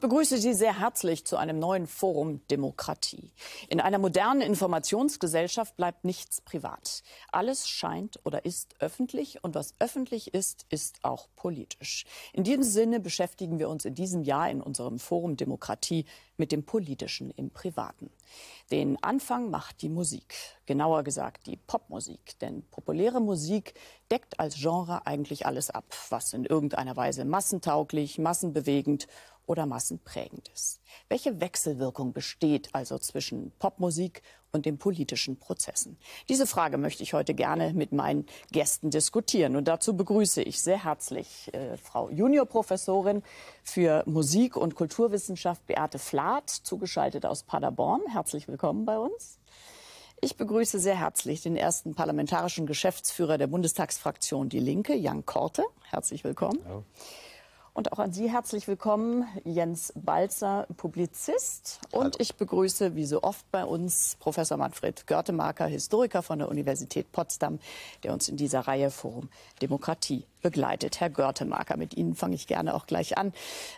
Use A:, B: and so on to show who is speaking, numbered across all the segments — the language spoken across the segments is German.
A: Ich begrüße Sie sehr herzlich zu einem neuen Forum Demokratie. In einer modernen Informationsgesellschaft bleibt nichts privat. Alles scheint oder ist öffentlich und was öffentlich ist, ist auch politisch. In diesem Sinne beschäftigen wir uns in diesem Jahr in unserem Forum Demokratie mit dem Politischen im Privaten. Den Anfang macht die Musik, genauer gesagt die Popmusik, denn populäre Musik deckt als Genre eigentlich alles ab, was in irgendeiner Weise massentauglich, massenbewegend oder massenprägend ist. Welche Wechselwirkung besteht also zwischen Popmusik und den politischen Prozessen? Diese Frage möchte ich heute gerne mit meinen Gästen diskutieren. Und dazu begrüße ich sehr herzlich äh, Frau Juniorprofessorin für Musik- und Kulturwissenschaft Beate Flath, zugeschaltet aus Paderborn. Herzlich willkommen bei uns. Ich begrüße sehr herzlich den ersten parlamentarischen Geschäftsführer der Bundestagsfraktion Die Linke, Jan Korte. Herzlich willkommen. Ja. Und auch an Sie herzlich willkommen, Jens Balzer, Publizist. Und Hallo. ich begrüße, wie so oft bei uns, Professor Manfred Görtemarker, Historiker von der Universität Potsdam, der uns in dieser Reihe Forum Demokratie begleitet. Herr Görtemarker, mit Ihnen fange ich gerne auch gleich an.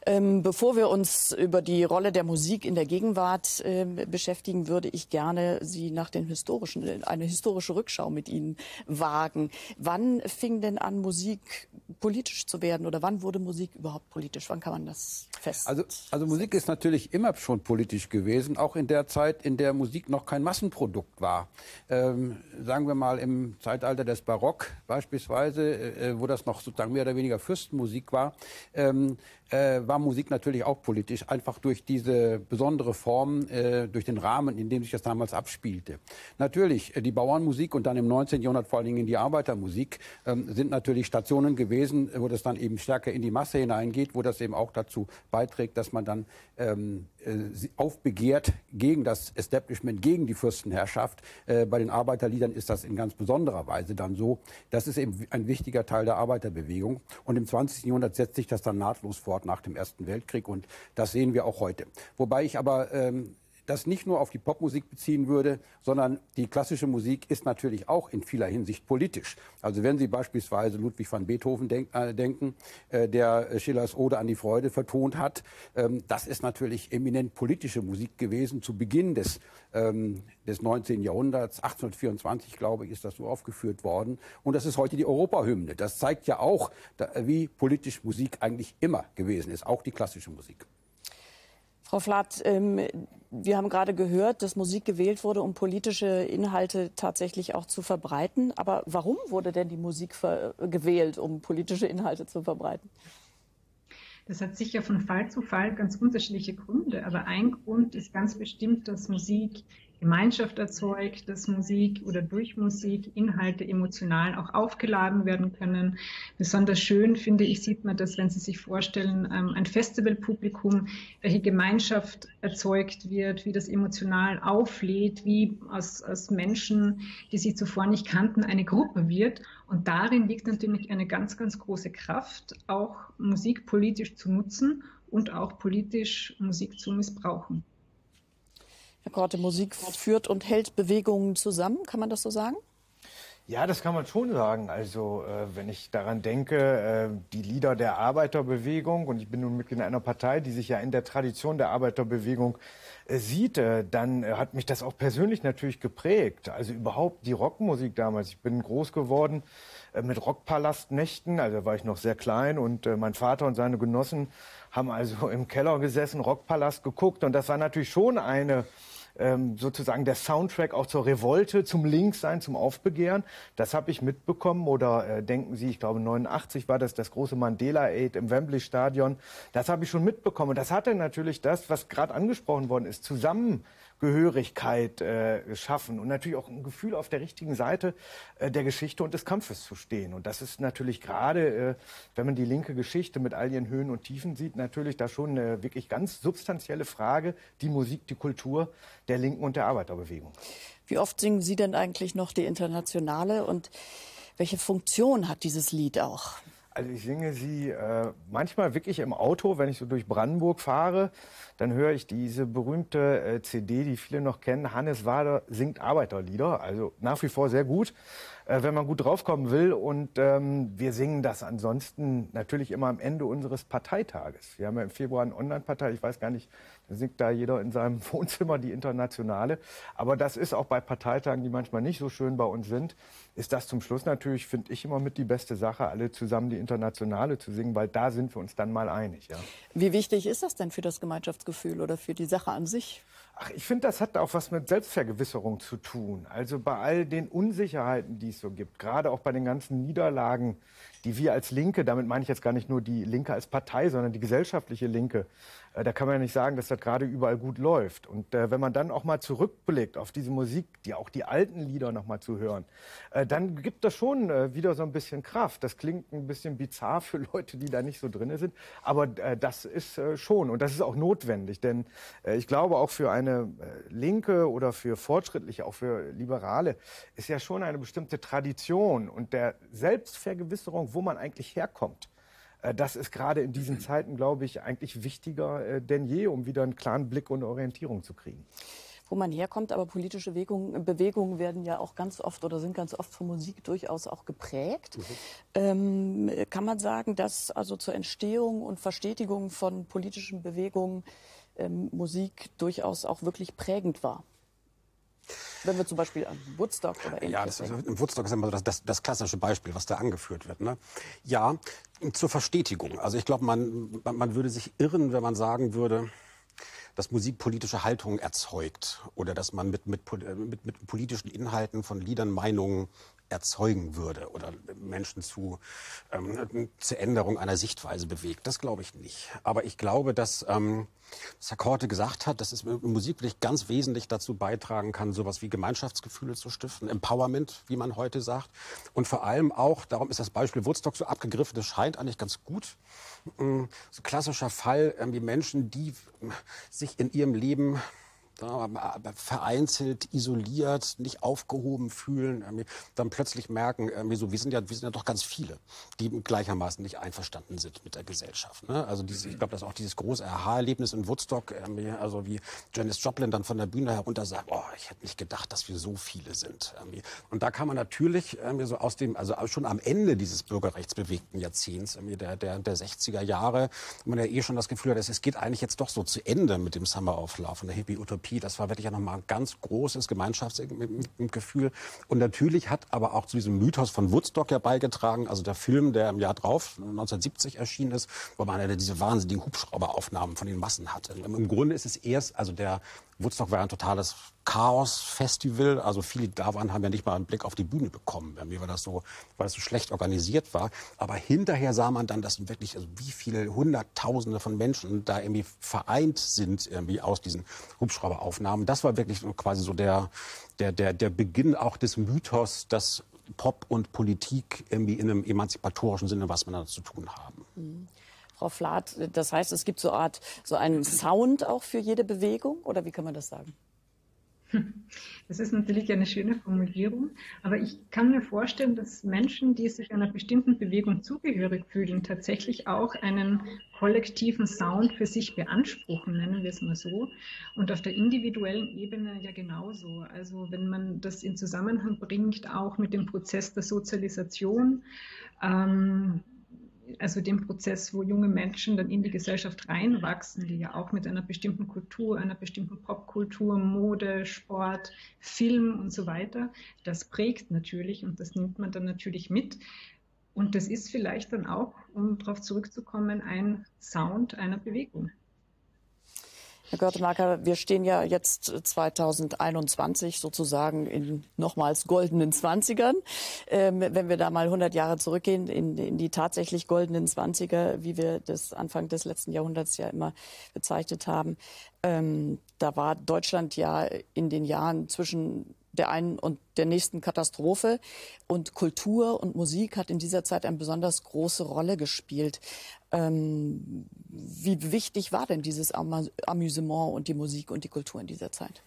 A: Ähm, bevor wir uns über die Rolle der Musik in der Gegenwart äh, beschäftigen, würde ich gerne Sie nach den historischen, eine historische Rückschau mit Ihnen wagen. Wann fing denn an, Musik politisch zu werden oder wann wurde Musik überhaupt politisch? Wann kann man das fest?
B: Also, also Musik ist natürlich immer schon politisch gewesen, auch in der Zeit, in der Musik noch kein Massenprodukt war. Ähm, sagen wir mal im Zeitalter des Barock beispielsweise, äh, wo das noch sozusagen mehr oder weniger Fürstenmusik war, ähm, äh, war Musik natürlich auch politisch, einfach durch diese besondere Form, äh, durch den Rahmen, in dem sich das damals abspielte. Natürlich, äh, die Bauernmusik und dann im 19. Jahrhundert vor allen Dingen die Arbeitermusik ähm, sind natürlich Stationen gewesen, wo das dann eben stärker in die Masse hineingeht, wo das eben auch dazu beiträgt, dass man dann ähm, äh, aufbegehrt gegen das Establishment, gegen die Fürstenherrschaft. Äh, bei den Arbeiterliedern ist das in ganz besonderer Weise dann so. Das ist eben ein wichtiger Teil der Arbeiterbewegung. Und im 20. Jahrhundert setzt sich das dann nahtlos fort nach dem Ersten Weltkrieg. Und das sehen wir auch heute. Wobei ich aber ähm, das nicht nur auf die Popmusik beziehen würde, sondern die klassische Musik ist natürlich auch in vieler Hinsicht politisch. Also wenn Sie beispielsweise Ludwig van Beethoven denk, äh, denken, äh, der Schillers Ode an die Freude vertont hat, ähm, das ist natürlich eminent politische Musik gewesen zu Beginn des, ähm, des 19. Jahrhunderts. 1824, glaube ich, ist das so aufgeführt worden. Und das ist heute die Europahymne. Das zeigt ja auch, da, wie politisch Musik eigentlich immer gewesen ist, auch die klassische Musik.
A: Frau Flath, ähm, wir haben gerade gehört, dass Musik gewählt wurde, um politische Inhalte tatsächlich auch zu verbreiten. Aber warum wurde denn die Musik gewählt, um politische Inhalte zu verbreiten?
C: Das hat sicher von Fall zu Fall ganz unterschiedliche Gründe. Aber ein Grund ist ganz bestimmt, dass Musik Gemeinschaft erzeugt, dass Musik oder durch Musik Inhalte emotional auch aufgeladen werden können. Besonders schön, finde ich, sieht man das, wenn Sie sich vorstellen, ähm, ein Festivalpublikum, welche Gemeinschaft erzeugt wird, wie das emotional auflädt, wie aus, aus Menschen, die sich zuvor nicht kannten, eine Gruppe wird. Und darin liegt natürlich eine ganz, ganz große Kraft, auch Musik politisch zu nutzen und auch politisch Musik zu missbrauchen.
A: Herr Korte, Musik führt und hält Bewegungen zusammen, kann man das so sagen?
D: Ja, das kann man schon sagen. Also äh, wenn ich daran denke, äh, die Lieder der Arbeiterbewegung, und ich bin nun Mitglied einer Partei, die sich ja in der Tradition der Arbeiterbewegung äh, sieht, äh, dann äh, hat mich das auch persönlich natürlich geprägt. Also überhaupt die Rockmusik damals. Ich bin groß geworden äh, mit Rockpalastnächten, also war ich noch sehr klein und mein Vater und seine Genossen haben also im Keller gesessen, Rockpalast geguckt und das war natürlich schon eine ähm, sozusagen der Soundtrack auch zur Revolte, zum Linkssein, zum Aufbegehren. Das habe ich mitbekommen. Oder äh, denken Sie, ich glaube 89 war das das große Mandela Aid im Wembley Stadion. Das habe ich schon mitbekommen. Das hatte natürlich das, was gerade angesprochen worden ist, zusammen Gehörigkeit äh, schaffen und natürlich auch ein Gefühl auf der richtigen Seite äh, der Geschichte und des Kampfes zu stehen. Und das ist natürlich gerade, äh, wenn man die linke Geschichte mit all ihren Höhen und Tiefen sieht, natürlich da schon eine wirklich ganz substanzielle Frage, die Musik, die Kultur der Linken und der Arbeiterbewegung.
A: Wie oft singen Sie denn eigentlich noch die Internationale und welche Funktion hat dieses Lied auch?
D: Also ich singe sie äh, manchmal wirklich im Auto, wenn ich so durch Brandenburg fahre, dann höre ich diese berühmte äh, CD, die viele noch kennen, Hannes Wader singt Arbeiterlieder, also nach wie vor sehr gut äh, wenn man gut draufkommen will. Und ähm, wir singen das ansonsten natürlich immer am Ende unseres Parteitages. Wir haben ja im Februar eine Online-Partei, ich weiß gar nicht, da singt da jeder in seinem Wohnzimmer die Internationale. Aber das ist auch bei Parteitagen, die manchmal nicht so schön bei uns sind, ist das zum Schluss natürlich, finde ich, immer mit die beste Sache, alle zusammen die Internationale zu singen, weil da sind wir uns dann mal einig. Ja.
A: Wie wichtig ist das denn für das Gemeinschaftsgefühl oder für die Sache an sich?
D: Ach, ich finde, das hat auch was mit Selbstvergewisserung zu tun. Also bei all den Unsicherheiten, die es so gibt, gerade auch bei den ganzen Niederlagen, die wir als Linke, damit meine ich jetzt gar nicht nur die Linke als Partei, sondern die gesellschaftliche Linke, da kann man ja nicht sagen, dass das gerade überall gut läuft. Und äh, wenn man dann auch mal zurückblickt auf diese Musik, die auch die alten Lieder noch mal zu hören, äh, dann gibt das schon äh, wieder so ein bisschen Kraft. Das klingt ein bisschen bizarr für Leute, die da nicht so drin sind, aber äh, das ist äh, schon und das ist auch notwendig, denn ich glaube auch für eine Linke oder für Fortschrittliche, auch für Liberale, ist ja schon eine bestimmte Tradition und der Selbstvergewisserung, wo man eigentlich herkommt. Äh, das ist gerade in diesen Zeiten, glaube ich, eigentlich wichtiger äh, denn je, um wieder einen klaren Blick und Orientierung zu kriegen
A: wo man herkommt, aber politische Bewegungen, Bewegungen werden ja auch ganz oft oder sind ganz oft von Musik durchaus auch geprägt. Mhm. Ähm, kann man sagen, dass also zur Entstehung und Verstetigung von politischen Bewegungen ähm, Musik durchaus auch wirklich prägend war? Wenn wir zum Beispiel an Woodstock oder ähnliches
E: Ja, das, im Woodstock ist immer das, das, das, klassische Beispiel, was da angeführt wird. Ne? Ja, zur Verstetigung. Also ich glaube, man, man würde sich irren, wenn man sagen würde, dass Musik politische Haltungen erzeugt oder dass man mit, mit, mit, mit politischen Inhalten von Liedern Meinungen erzeugen würde oder Menschen zu, ähm, zur Änderung einer Sichtweise bewegt. Das glaube ich nicht. Aber ich glaube, dass, ähm, was Herr Korte gesagt hat, dass es Musik ganz wesentlich dazu beitragen kann, sowas wie Gemeinschaftsgefühle zu stiften, Empowerment, wie man heute sagt. Und vor allem auch, darum ist das Beispiel Woodstock so abgegriffen, das scheint eigentlich ganz gut. Mm, so klassischer Fall, wie Menschen, die sich in ihrem Leben vereinzelt, isoliert, nicht aufgehoben fühlen, dann plötzlich merken, so, wir, sind ja, wir sind ja doch ganz viele, die gleichermaßen nicht einverstanden sind mit der Gesellschaft. Ne? Also dieses, ich glaube, dass auch dieses große Aha-Erlebnis in Woodstock, also wie Janis Joplin dann von der Bühne herunter sagt, oh, ich hätte nicht gedacht, dass wir so viele sind. Und da kann man natürlich so aus dem, also schon am Ende dieses bürgerrechtsbewegten Jahrzehnts, der, der, der 60er Jahre, man ja eh schon das Gefühl hat, es geht eigentlich jetzt doch so zu Ende mit dem Summer of Love und der Hippie-Utopie Therapie. Das war wirklich ja nochmal ein ganz großes Gemeinschaftsgefühl. Und natürlich hat aber auch zu diesem Mythos von Woodstock ja beigetragen, also der Film, der im Jahr drauf, 1970 erschienen ist, wo man ja diese wahnsinnigen Hubschrauberaufnahmen von den Massen hatte. Im Grunde ist es erst, also der Woodstock war ein totales Chaos-Festival. Also viele, da waren, haben ja nicht mal einen Blick auf die Bühne bekommen, weil das so, weil das so schlecht organisiert war. Aber hinterher sah man dann, dass wirklich, also wie viele Hunderttausende von Menschen da irgendwie vereint sind irgendwie aus diesen Hubschrauberaufnahmen. Das war wirklich quasi so der, der, der, der Beginn auch des Mythos, dass Pop und Politik irgendwie in einem emanzipatorischen Sinne was miteinander zu tun haben.
A: Mhm. Frau Flath, das heißt, es gibt so Art, so einen Sound auch für jede Bewegung? Oder wie kann man das sagen?
C: Das ist natürlich eine schöne Formulierung, aber ich kann mir vorstellen, dass Menschen, die sich einer bestimmten Bewegung zugehörig fühlen, tatsächlich auch einen kollektiven Sound für sich beanspruchen, nennen wir es mal so. Und auf der individuellen Ebene ja genauso. Also wenn man das in Zusammenhang bringt, auch mit dem Prozess der Sozialisation, ähm, also dem Prozess, wo junge Menschen dann in die Gesellschaft reinwachsen, die ja auch mit einer bestimmten Kultur, einer bestimmten Popkultur, Mode, Sport, Film und so weiter, das prägt natürlich und das nimmt man dann natürlich mit. Und das ist vielleicht dann auch, um darauf zurückzukommen, ein Sound einer Bewegung.
A: Herr Görtemarker, wir stehen ja jetzt 2021 sozusagen in nochmals goldenen Zwanzigern. Ähm, wenn wir da mal 100 Jahre zurückgehen in, in, die tatsächlich goldenen Zwanziger, wie wir das Anfang des letzten Jahrhunderts ja immer bezeichnet haben, ähm, da war Deutschland ja in den Jahren zwischen der einen und der nächsten Katastrophe. Und Kultur und Musik hat in dieser Zeit eine besonders große Rolle gespielt. Ähm, wie wichtig war denn dieses Amüsement und die Musik und die Kultur in dieser Zeit?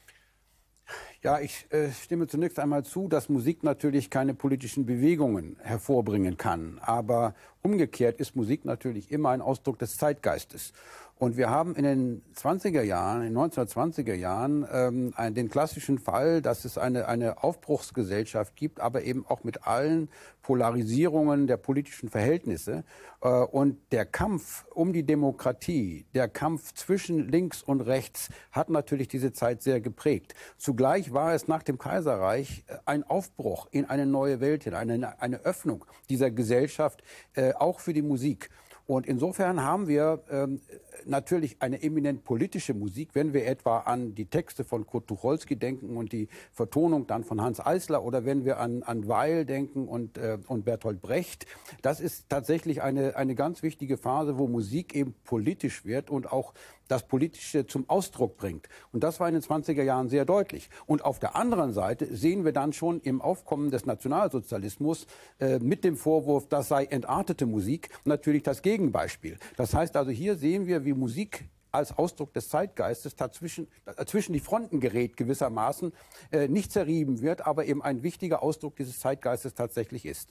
B: Ja, ich äh, stimme zunächst einmal zu, dass Musik natürlich keine politischen Bewegungen hervorbringen kann. Aber umgekehrt ist Musik natürlich immer ein Ausdruck des Zeitgeistes. Und wir haben in den 20er Jahren, in den 1920er Jahren, ähm, den klassischen Fall, dass es eine, eine Aufbruchsgesellschaft gibt, aber eben auch mit allen Polarisierungen der politischen Verhältnisse. Äh, und der Kampf um die Demokratie, der Kampf zwischen links und rechts hat natürlich diese Zeit sehr geprägt. Zugleich war es nach dem Kaiserreich äh, ein Aufbruch in eine neue Welt hin, eine, eine Öffnung dieser Gesellschaft, äh, auch für die Musik. Und insofern haben wir ähm, natürlich eine eminent politische Musik, wenn wir etwa an die Texte von Kurt Tucholsky denken und die Vertonung dann von Hans Eisler oder wenn wir an, an Weil denken und, äh, und Bertolt Brecht. Das ist tatsächlich eine, eine ganz wichtige Phase, wo Musik eben politisch wird und auch das Politische zum Ausdruck bringt. Und das war in den 20er Jahren sehr deutlich. Und auf der anderen Seite sehen wir dann schon im Aufkommen des Nationalsozialismus äh, mit dem Vorwurf, das sei entartete Musik, natürlich das Gegenbeispiel. Das heißt also, hier sehen wir, wie Musik als Ausdruck des Zeitgeistes dazwischen, zwischen die Fronten gerät gewissermaßen, äh, nicht zerrieben wird, aber eben ein wichtiger Ausdruck dieses Zeitgeistes tatsächlich ist.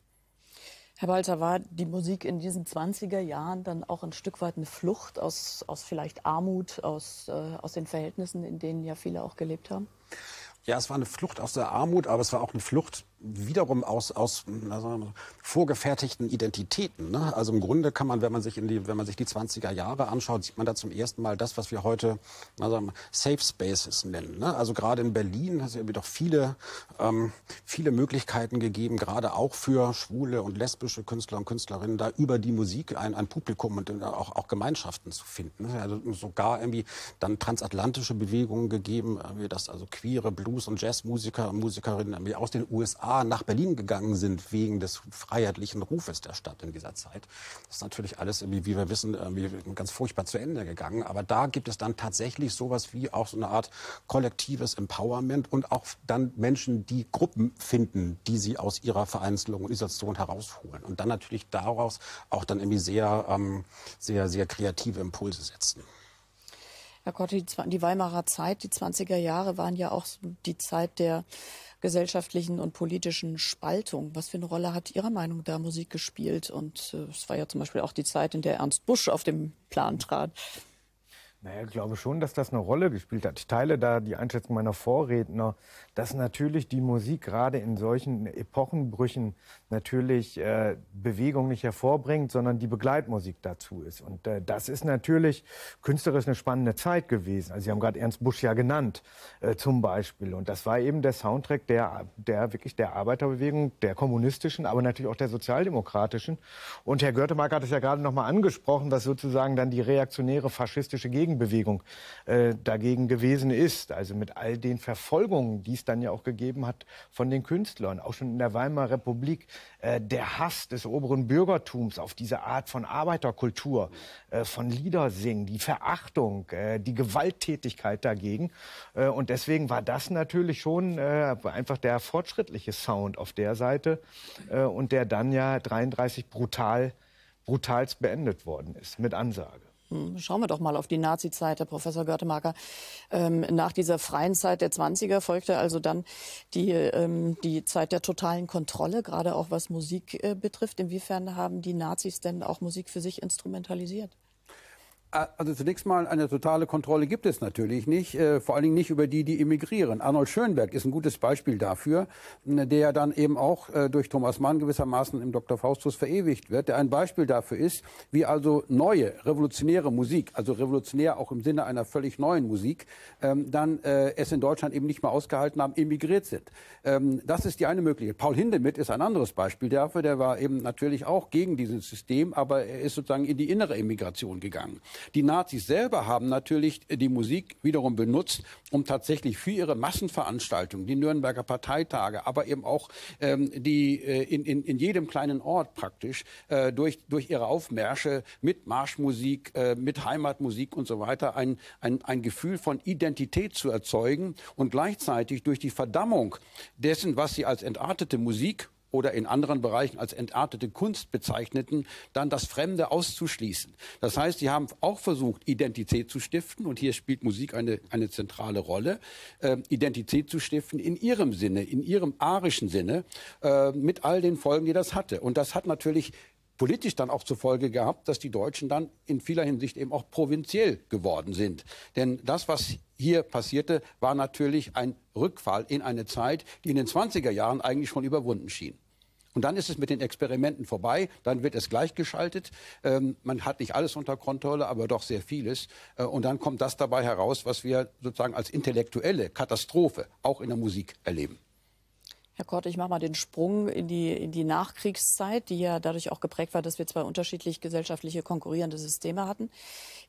A: Herr Walter, war die Musik in diesen 20er Jahren dann auch ein Stück weit eine Flucht aus, aus vielleicht Armut, aus, äh, aus den Verhältnissen, in denen ja viele auch gelebt haben?
E: Ja, es war eine Flucht aus der Armut, aber es war auch eine Flucht wiederum aus, aus also, vorgefertigten Identitäten. Ne? Also im Grunde kann man, wenn man sich in die, wenn man sich die 20er Jahre anschaut, sieht man da zum ersten Mal das, was wir heute also, Safe Spaces nennen. Ne? Also gerade in Berlin hat es ja doch viele, ähm, viele Möglichkeiten gegeben, gerade auch für schwule und lesbische Künstler und Künstlerinnen, da über die Musik ein, ein Publikum und auch, auch Gemeinschaften zu finden. Ne? Also sogar irgendwie dann transatlantische Bewegungen gegeben, wie das also queere Blues- und Jazzmusiker und Musikerinnen aus den USA nach Berlin gegangen sind wegen des freiheitlichen Rufes der Stadt in dieser Zeit. Das ist natürlich alles, wie wir wissen, ganz furchtbar zu Ende gegangen. Aber da gibt es dann tatsächlich sowas wie auch so eine Art kollektives Empowerment und auch dann Menschen, die Gruppen finden, die sie aus ihrer Vereinzelung und Isolation herausholen. Und dann natürlich daraus auch dann irgendwie sehr, ähm, sehr, sehr kreative Impulse setzen.
A: Herr Kotti, die Weimarer Zeit, die 20er Jahre waren ja auch die Zeit der gesellschaftlichen und politischen Spaltung. Was für eine Rolle hat Ihrer Meinung da Musik gespielt? Und äh, es war ja zum Beispiel auch die Zeit, in der Ernst Busch auf dem Plan trat.
D: Naja, ich glaube schon, dass das eine Rolle gespielt hat. Ich teile da die Einschätzung meiner Vorredner, dass natürlich die Musik gerade in solchen Epochenbrüchen natürlich äh, Bewegung nicht hervorbringt, sondern die Begleitmusik dazu ist. Und äh, das ist natürlich künstlerisch eine spannende Zeit gewesen. Also Sie haben gerade Ernst Busch ja genannt, äh, zum Beispiel. Und das war eben der Soundtrack der, der wirklich der Arbeiterbewegung, der kommunistischen, aber natürlich auch der sozialdemokratischen. Und Herr Görtemark hat es ja gerade noch mal angesprochen, dass sozusagen dann die reaktionäre faschistische Gegenbewegung äh, dagegen gewesen ist. Also mit all den Verfolgungen, die es dann ja auch gegeben hat von den Künstlern, auch schon in der Weimarer Republik, äh, der Hass des oberen Bürgertums auf diese Art von Arbeiterkultur, äh, von Liedersingen, die Verachtung, äh, die Gewalttätigkeit dagegen. Äh, und deswegen war das natürlich schon äh, einfach der fortschrittliche Sound auf der Seite und der dann ja 33 brutal brutalst beendet worden ist mit Ansage.
A: Hm, schauen wir doch mal auf die Nazi-Zeit, Herr Professor Görtemarker. Ähm, nach dieser freien Zeit der 20er folgte also dann die, ähm, die Zeit der totalen Kontrolle, gerade auch was Musik äh, betrifft. Inwiefern haben die Nazis denn auch Musik für sich instrumentalisiert?
B: Also zunächst mal eine totale Kontrolle gibt es natürlich nicht, äh, vor allen Dingen nicht über die, die emigrieren. Arnold Schönberg ist ein gutes Beispiel dafür, der dann eben auch äh, durch Thomas Mann gewissermaßen im Dr. Faustus verewigt wird, der ein Beispiel dafür ist, wie also neue, revolutionäre Musik, also revolutionär auch im Sinne einer völlig neuen Musik, ähm, dann äh, es in Deutschland eben nicht mehr ausgehalten haben, emigriert sind. Ähm, das ist die eine Möglichkeit. Paul Hindemith ist ein anderes Beispiel dafür, der war eben natürlich auch gegen dieses System, aber er ist sozusagen in die innere Emigration gegangen. Die Nazis selber haben natürlich die Musik wiederum benutzt, um tatsächlich für ihre Massenveranstaltungen, die Nürnberger Parteitage, aber eben auch ähm, die äh, in, in, in jedem kleinen Ort praktisch äh, durch, durch ihre Aufmärsche mit Marschmusik, äh, mit Heimatmusik und so weiter ein, ein, ein Gefühl von Identität zu erzeugen und gleichzeitig durch die Verdammung dessen, was sie als entartete Musik oder in anderen Bereichen als entartete Kunst bezeichneten, dann das Fremde auszuschließen. Das heißt, sie haben auch versucht, Identität zu stiften, und hier spielt Musik eine, eine zentrale Rolle, äh, Identität zu stiften in ihrem Sinne, in ihrem arischen Sinne, äh, mit all den Folgen, die das hatte. Und das hat natürlich politisch dann auch zur Folge gehabt, dass die Deutschen dann in vieler Hinsicht eben auch provinziell geworden sind. Denn das, was hier passierte, war natürlich ein Rückfall in eine Zeit, die in den 20er Jahren eigentlich schon überwunden schien. Und dann ist es mit den Experimenten vorbei, dann wird es gleichgeschaltet. Ähm, man hat nicht alles unter Kontrolle, aber doch sehr vieles. Äh, und dann kommt das dabei heraus, was wir sozusagen als intellektuelle Katastrophe auch in der Musik erleben.
A: Herr Kort, ich mache mal den Sprung in die, in die Nachkriegszeit, die ja dadurch auch geprägt war, dass wir zwei unterschiedlich gesellschaftliche konkurrierende Systeme hatten.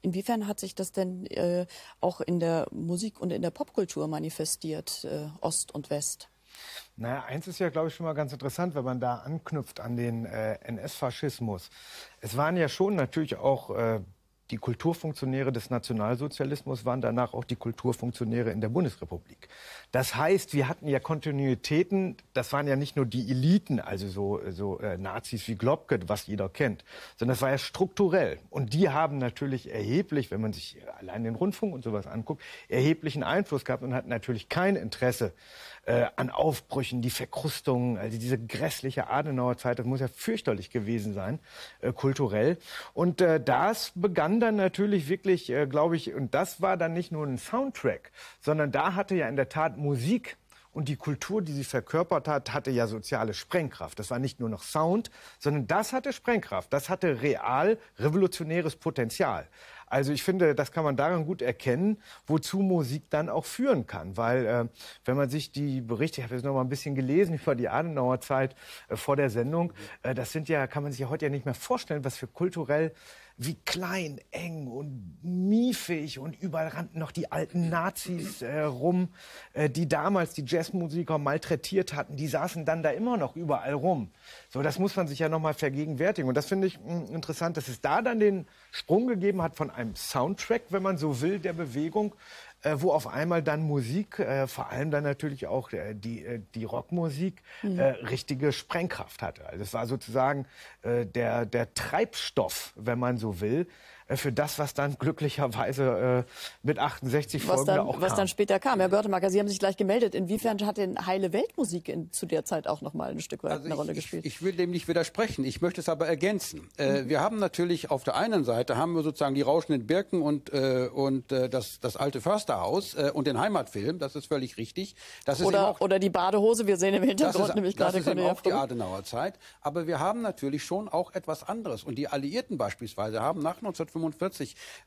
A: Inwiefern hat sich das denn äh, auch in der Musik und in der Popkultur manifestiert, äh, Ost und West?
D: Naja, eins ist ja, glaube ich, schon mal ganz interessant, wenn man da anknüpft an den äh, NS-Faschismus. Es waren ja schon natürlich auch äh, die Kulturfunktionäre des Nationalsozialismus waren danach auch die Kulturfunktionäre in der Bundesrepublik. Das heißt, wir hatten ja Kontinuitäten. Das waren ja nicht nur die Eliten, also so, so äh, Nazis wie Globke, was jeder kennt, sondern das war ja strukturell. Und die haben natürlich erheblich, wenn man sich allein den Rundfunk und sowas anguckt, erheblichen Einfluss gehabt und hatten natürlich kein Interesse äh, an Aufbrüchen, die Verkrustungen, also diese grässliche Adenauer Zeit, das muss ja fürchterlich gewesen sein, äh, kulturell. Und äh, das begann dann natürlich wirklich, äh, glaube ich, und das war dann nicht nur ein Soundtrack, sondern da hatte ja in der Tat Musik und die Kultur, die sie verkörpert hat, hatte ja soziale Sprengkraft. Das war nicht nur noch Sound, sondern das hatte Sprengkraft. Das hatte real revolutionäres Potenzial. Also ich finde, das kann man daran gut erkennen, wozu Musik dann auch führen kann. Weil äh, wenn man sich die Berichte, ich habe jetzt noch mal ein bisschen gelesen über die Adenauer Zeit äh, vor der Sendung, äh, das sind ja, kann man sich ja heute ja nicht mehr vorstellen, was für kulturell wie klein, eng und miefig und überall rannten noch die alten Nazis äh, rum, äh, die damals die Jazzmusiker malträtiert hatten. Die saßen dann da immer noch überall rum. So, das muss man sich ja noch mal vergegenwärtigen. Und das finde ich hm, interessant, dass es da dann den Sprung gegeben hat von einem Soundtrack, wenn man so will, der Bewegung, wo auf einmal dann Musik, äh, vor allem dann natürlich auch äh, die, äh, die Rockmusik, mhm. Äh, richtige Sprengkraft hatte. Also es war sozusagen äh, der, der Treibstoff, wenn man so will, äh, für das, was dann glücklicherweise äh, mit 68
A: was
D: Folgen
A: dann,
D: auch kam.
A: Was dann später kam. Herr Görtemacker, Sie haben sich gleich gemeldet. Inwiefern hat denn heile Weltmusik in, zu der Zeit auch noch mal ein Stück weit also eine
B: ich,
A: Rolle gespielt?
B: Ich, ich, will dem nicht widersprechen. Ich möchte es aber ergänzen. Äh, mhm. wir haben natürlich auf der einen Seite haben wir sozusagen die rauschenden Birken und, äh, und äh, das, das alte Försterhaus äh, und den Heimatfilm. Das ist völlig richtig. Das ist
A: oder,
B: auch,
A: oder die Badehose. Wir sehen im Hintergrund
B: ist,
A: nämlich gerade
B: Das ist eben auch die Adenauer Zeit. Aber wir haben natürlich schon auch etwas anderes. Und die Alliierten beispielsweise haben nach 1945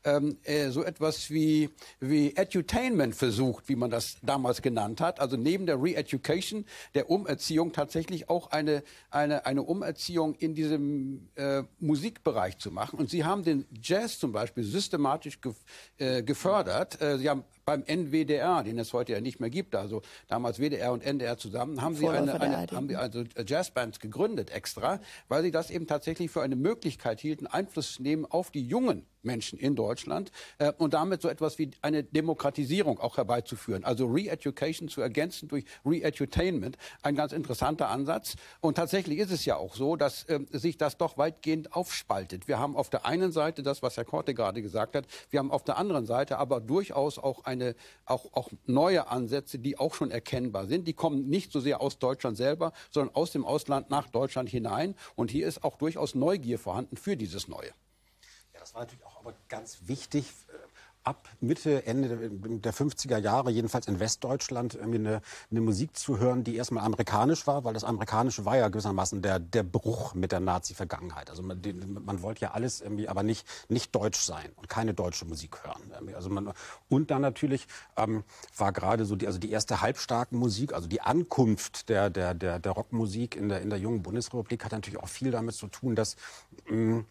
B: ähm, äh, so etwas wie, wie Edutainment versucht, wie man das damals genannt hat. Also neben der Re-Education, der Umerziehung, tatsächlich auch eine, eine, eine Umerziehung in diesem äh, Musikbereich zu machen. Und sie haben den Jazz zum Beispiel systematisch ge äh, gefördert. Äh, sie haben beim NWDR, den es heute ja nicht mehr gibt, also damals WDR und NDR zusammen, haben sie, eine, eine, haben sie also Jazzbands gegründet extra, weil sie das eben tatsächlich für eine Möglichkeit hielten, Einfluss zu nehmen auf die jungen Menschen in Deutschland äh, und damit so etwas wie eine Demokratisierung auch herbeizuführen. Also Re-Education zu ergänzen durch Re-Edutainment, ein ganz interessanter Ansatz. Und tatsächlich ist es ja auch so, dass äh, sich das doch weitgehend aufspaltet. Wir haben auf der einen Seite das, was Herr Korte gerade gesagt hat, wir haben auf der anderen Seite aber durchaus auch ein eine, auch, auch neue Ansätze, die auch schon erkennbar sind. Die kommen nicht so sehr aus Deutschland selber, sondern aus dem Ausland nach Deutschland hinein. Und hier ist auch durchaus Neugier vorhanden für dieses Neue.
E: Ja, das war natürlich auch aber ganz wichtig ab Mitte, Ende der 50er Jahre, jedenfalls in Westdeutschland, eine, eine Musik zu hören, die erstmal amerikanisch war, weil das Amerikanische war ja gewissermaßen der, der Bruch mit der Nazi-Vergangenheit. Also man, man wollte ja alles irgendwie, aber nicht, nicht deutsch sein und keine deutsche Musik hören. Also man, und dann natürlich ähm, war gerade so die, also die erste halbstarke Musik, also die Ankunft der, der, der, der Rockmusik in der, in der jungen Bundesrepublik hat natürlich auch viel damit zu tun, dass mh, mm,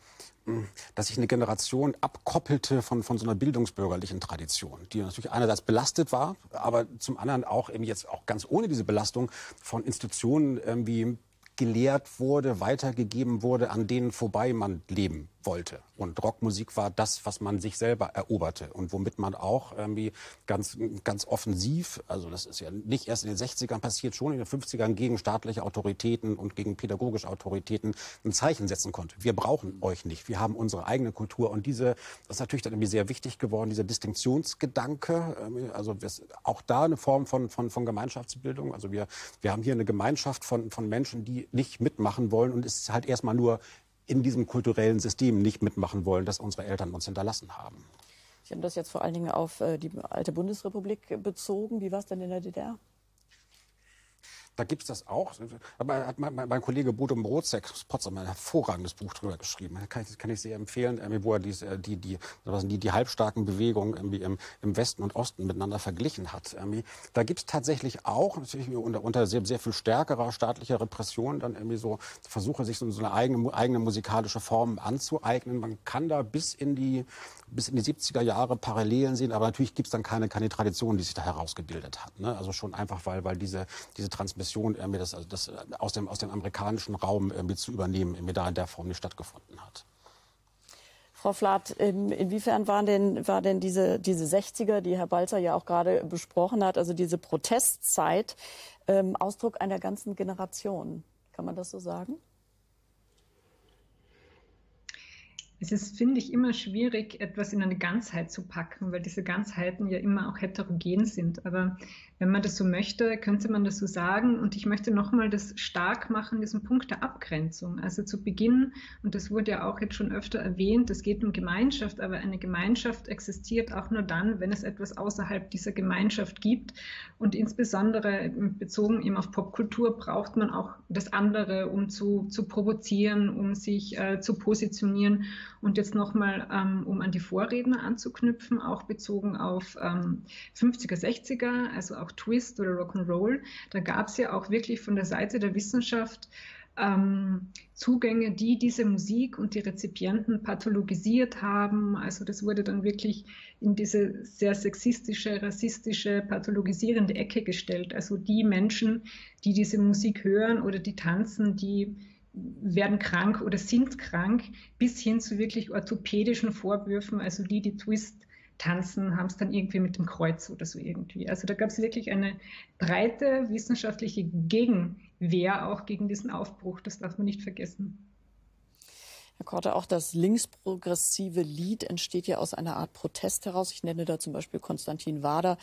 E: dass sich eine Generation abkoppelte von, von so einer bildungsbürgerlichen Tradition, die natürlich einerseits belastet war, aber zum anderen auch eben jetzt auch ganz ohne diese Belastung von Institutionen irgendwie gelehrt wurde, weitergegeben wurde, an denen vorbei man leben wollte. Und Rockmusik war das, was man sich selber eroberte und womit man auch irgendwie ganz, ganz offensiv, also das ist ja nicht erst in den 60ern passiert, schon in den 50ern gegen staatliche Autoritäten und gegen pädagogische Autoritäten ein Zeichen setzen konnte. Wir brauchen euch nicht. Wir haben unsere eigene Kultur und diese, das ist natürlich dann irgendwie sehr wichtig geworden, dieser Distinktionsgedanke, also auch da eine Form von, von, von Gemeinschaftsbildung. Also wir, wir haben hier eine Gemeinschaft von, von Menschen, die nicht mitmachen wollen und es ist halt erstmal nur in diesem kulturellen System nicht mitmachen wollen, das unsere Eltern uns hinterlassen haben.
A: Sie haben das jetzt vor allen Dingen auf äh, die alte Bundesrepublik bezogen. Wie war es denn in der DDR?
E: Da gibt es das auch. Aber hat mein, mein, Kollege Bodo Mrozek aus Potsdam ein hervorragendes Buch drüber geschrieben. Kann ich, kann ich sehr empfehlen, wo er die, die, die, die, die halbstarken Bewegungen im, im Westen und Osten miteinander verglichen hat. Da gibt es tatsächlich auch, natürlich unter, unter sehr, sehr viel stärkerer staatlicher Repression, dann irgendwie so Versuche, sich so, eine eigene, eigene musikalische Form anzueignen. Man kann da bis in die bis in die 70er Jahre Parallelen sehen, aber natürlich gibt es dann keine, keine Tradition, die sich da herausgebildet hat. Ne? Also schon einfach, weil, weil diese, diese Transmission irgendwie das, also das aus, dem, aus dem amerikanischen Raum irgendwie zu übernehmen, irgendwie da in der Form nicht stattgefunden hat.
A: Frau Flath, inwiefern waren denn, war denn diese, diese 60er, die Herr Balzer ja auch gerade besprochen hat, also diese Protestzeit, ähm, Ausdruck einer ganzen Generation? Kann man das so sagen?
C: Es ist, finde ich, immer schwierig, etwas in eine Ganzheit zu packen, weil diese Ganzheiten ja immer auch heterogen sind. Aber wenn man das so möchte, könnte man das so sagen. Und ich möchte nochmal das stark machen, diesen Punkt der Abgrenzung. Also zu Beginn, und das wurde ja auch jetzt schon öfter erwähnt, es geht um Gemeinschaft, aber eine Gemeinschaft existiert auch nur dann, wenn es etwas außerhalb dieser Gemeinschaft gibt. Und insbesondere bezogen eben auf Popkultur braucht man auch das andere, um zu, zu provozieren, um sich äh, zu positionieren. Und jetzt nochmal, ähm, um an die Vorredner anzuknüpfen, auch bezogen auf ähm, 50er, 60er, also auch Twist oder Rock'n'Roll, da gab es ja auch wirklich von der Seite der Wissenschaft ähm, Zugänge, die diese Musik und die Rezipienten pathologisiert haben. Also das wurde dann wirklich in diese sehr sexistische, rassistische, pathologisierende Ecke gestellt. Also die Menschen, die diese Musik hören oder die tanzen, die werden krank oder sind krank, bis hin zu wirklich orthopädischen Vorwürfen, also die, die Twist tanzen, haben es dann irgendwie mit dem Kreuz oder so irgendwie. Also da gab es wirklich eine breite wissenschaftliche Gegenwehr auch gegen diesen Aufbruch. Das darf man nicht vergessen.
A: Herr Korte, auch das linksprogressive Lied entsteht ja aus einer Art Protest heraus. Ich nenne da zum Beispiel Konstantin Wader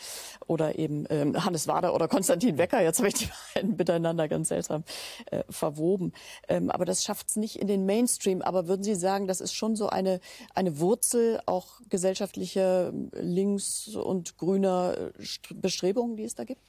A: oder eben ähm, Hannes Wader oder Konstantin Wecker. Jetzt habe ich die beiden miteinander ganz seltsam äh, verwoben. Ähm, aber das schafft es nicht in den Mainstream. Aber würden Sie sagen, das ist schon so eine, eine Wurzel auch gesellschaftlicher links- und grüner äh, Bestrebungen, die es da gibt?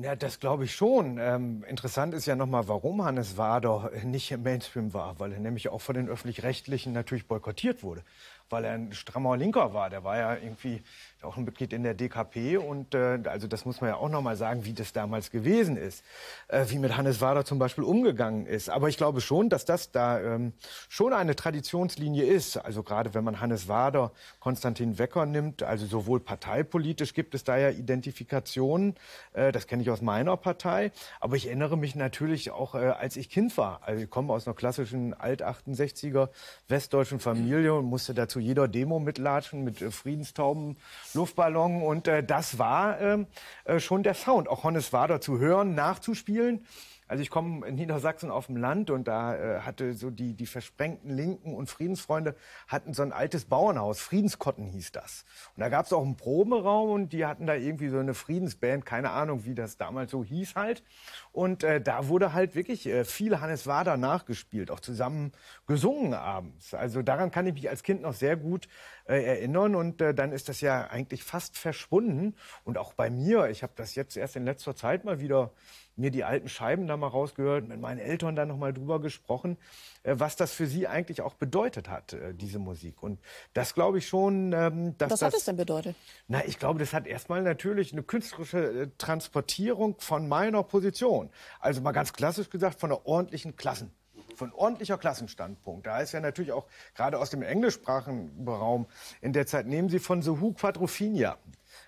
D: Ja, das glaube ich schon. Ähm, interessant ist ja nochmal, warum Hannes Wader nicht im Mainstream war, weil er nämlich auch von den Öffentlich-Rechtlichen natürlich boykottiert wurde, weil er ein strammer Linker war. Der war ja irgendwie auch ein Mitglied in der DKP und äh, also das muss man ja auch noch mal sagen, wie das damals gewesen ist, äh, wie mit Hannes Wader zum Beispiel umgegangen ist. Aber ich glaube schon, dass das da ähm, schon eine Traditionslinie ist. Also gerade wenn man Hannes Wader, Konstantin Wecker nimmt, also sowohl parteipolitisch gibt es da ja Identifikationen, äh, das kenne ich aus meiner Partei, aber ich erinnere mich natürlich auch, äh, als ich Kind war. Also ich komme aus einer klassischen Alt-68er westdeutschen Familie und musste dazu jeder Demo mitlatschen mit äh, Friedenstauben Luftballon. Und äh, das war ähm, äh, schon der Sound. Auch Honnes Wader zu hören, nachzuspielen. Also ich komme in Niedersachsen auf dem Land und da äh, hatte so die, die versprengten Linken und Friedensfreunde hatten so ein altes Bauernhaus, Friedenskotten hieß das. Und da gab es auch einen Proberaum und die hatten da irgendwie so eine Friedensband, keine Ahnung, wie das damals so hieß halt. Und äh, da wurde halt wirklich äh, viel Hannes Wader nachgespielt, auch zusammen gesungen abends. Also daran kann ich mich als Kind noch sehr gut äh, erinnern und äh, dann ist das ja eigentlich fast verschwunden. Und auch bei mir, ich habe das jetzt erst in letzter Zeit mal wieder mir die alten Scheiben da mal rausgehört, mit meinen Eltern dann noch mal drüber gesprochen, äh, was das für sie eigentlich auch bedeutet hat, äh, diese Musik. Und das glaube ich schon, ähm, dass
A: was
D: das...
A: hat es denn bedeutet?
D: Na, ich glaube, das hat erstmal natürlich eine künstlerische äh, Transportierung von meiner Position. Also mal ganz klassisch gesagt, von einer ordentlichen Klassen von ordentlicher Klassenstandpunkt. Da ist ja natürlich auch gerade aus dem englischsprachigen Raum in der Zeit nehmen Sie von The Who Quadrophenia.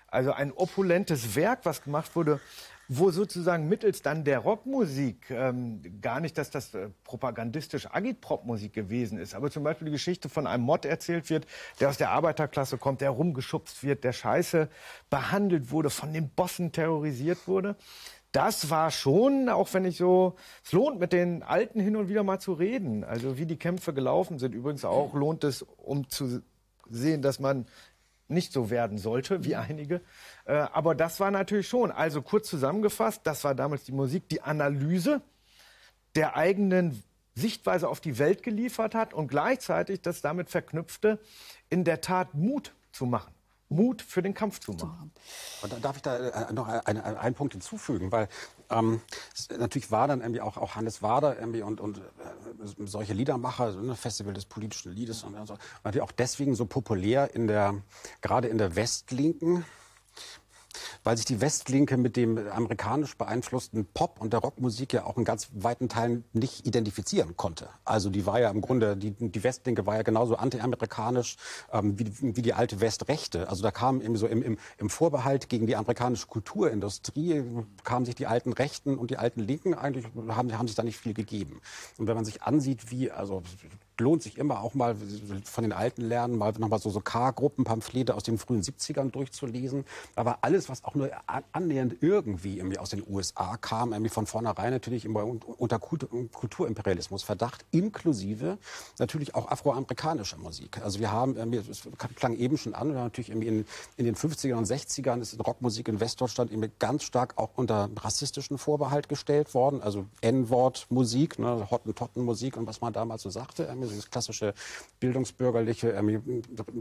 D: Also ein opulentes Werk, was gemacht wurde wo sozusagen mittels dann der Rockmusik, ähm, gar nicht, dass das äh, propagandistisch Agitprop-Musik gewesen ist, aber zum Beispiel die Geschichte von einem Mod erzählt wird, der aus der Arbeiterklasse kommt, der rumgeschubst wird, der scheiße behandelt wurde, von den Bossen terrorisiert wurde das war schon, auch wenn ich so, es lohnt mit den Alten hin und wieder mal zu reden. Also wie die Kämpfe gelaufen sind. Übrigens auch lohnt es, um zu sehen, dass man nicht so werden sollte wie einige. Äh, aber das war natürlich schon. Also kurz zusammengefasst, das war damals die Musik, die Analyse der eigenen Sichtweise auf die Welt geliefert hat und gleichzeitig das damit verknüpfte, in der Tat Mut zu machen. Mut für den Kampf zu machen.
E: Und da darf ich da äh, noch einen, einen Punkt hinzufügen, weil ähm, natürlich war dann irgendwie auch, auch Hannes Wader irgendwie und, und äh, solche Liedermacher, so ein Festival des politischen Liedes und, und so, natürlich auch deswegen so populär in der, gerade in der Westlinken weil sich die Westlinke mit dem amerikanisch beeinflussten Pop und der Rockmusik ja auch in ganz weiten Teilen nicht identifizieren konnte. Also die war ja im Grunde, die, die Westlinke war ja genauso antiamerikanisch ähm, wie, wie die alte Westrechte. Also da kam eben so im, im, im Vorbehalt gegen die amerikanische Kulturindustrie, kamen sich die alten Rechten und die alten Linken eigentlich, haben, haben sich da nicht viel gegeben. Und wenn man sich ansieht, wie, also lohnt sich immer auch mal von den Alten lernen, mal nochmal so, so K-Gruppen, Pamphlete aus den frühen 70ern durchzulesen. Aber alles, was auch nur annähernd irgendwie, irgendwie aus den USA kam, irgendwie von vornherein natürlich immer unter Kulturimperialismus Verdacht, inklusive natürlich auch afroamerikanischer Musik. Also wir haben, es klang eben schon an, natürlich in, in den 50ern und 60ern ist Rockmusik in Westdeutschland eben ganz stark auch unter rassistischen Vorbehalt gestellt worden. Also N-Wort-Musik, ne, Hottentotten-Musik und was man damals so sagte dieses klassische bildungsbürgerliche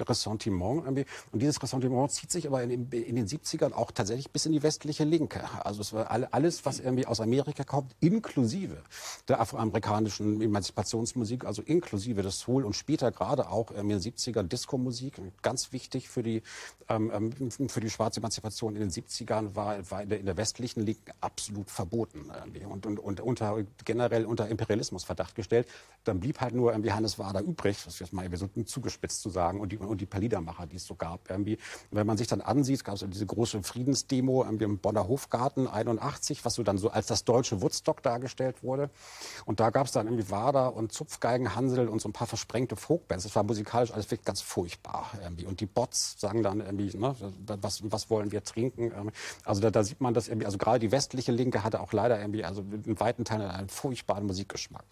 E: Ressentiment. Und dieses Ressentiment zieht sich aber in, in, den 70ern auch tatsächlich bis in die westliche Linke. Also es war alles, was irgendwie aus Amerika kommt, inklusive der afroamerikanischen Emanzipationsmusik, also inklusive des Soul und später gerade auch in den 70ern Disco-Musik, ganz wichtig für die, ähm, ähm, für die schwarze Emanzipation in den 70ern, war, war in, der, in der westlichen Linken absolut verboten und, und, und unter, generell unter Imperialismusverdacht gestellt. Dann blieb halt nur irgendwie Hannes Wader übrig, das ist jetzt mal so zugespitzt zu sagen, und die, und die paar Liedermacher, die es so gab. Irgendwie. Wenn man sich dann ansieht, gab es diese große Friedensdemo irgendwie im Bonner Hofgarten 81, was so dann so als das deutsche Woodstock dargestellt wurde. Und da gab es dann irgendwie Wader und Zupfgeigen, Hansel und so ein paar versprengte Folkbands. Das war musikalisch alles wirklich ganz furchtbar. Irgendwie. Und die Bots sagen dann irgendwie, ne, was, was wollen wir trinken? Also da, da sieht man das irgendwie, also gerade die westliche Linke hatte auch leider irgendwie, also in weiten Teilen einen furchtbaren Musikgeschmack.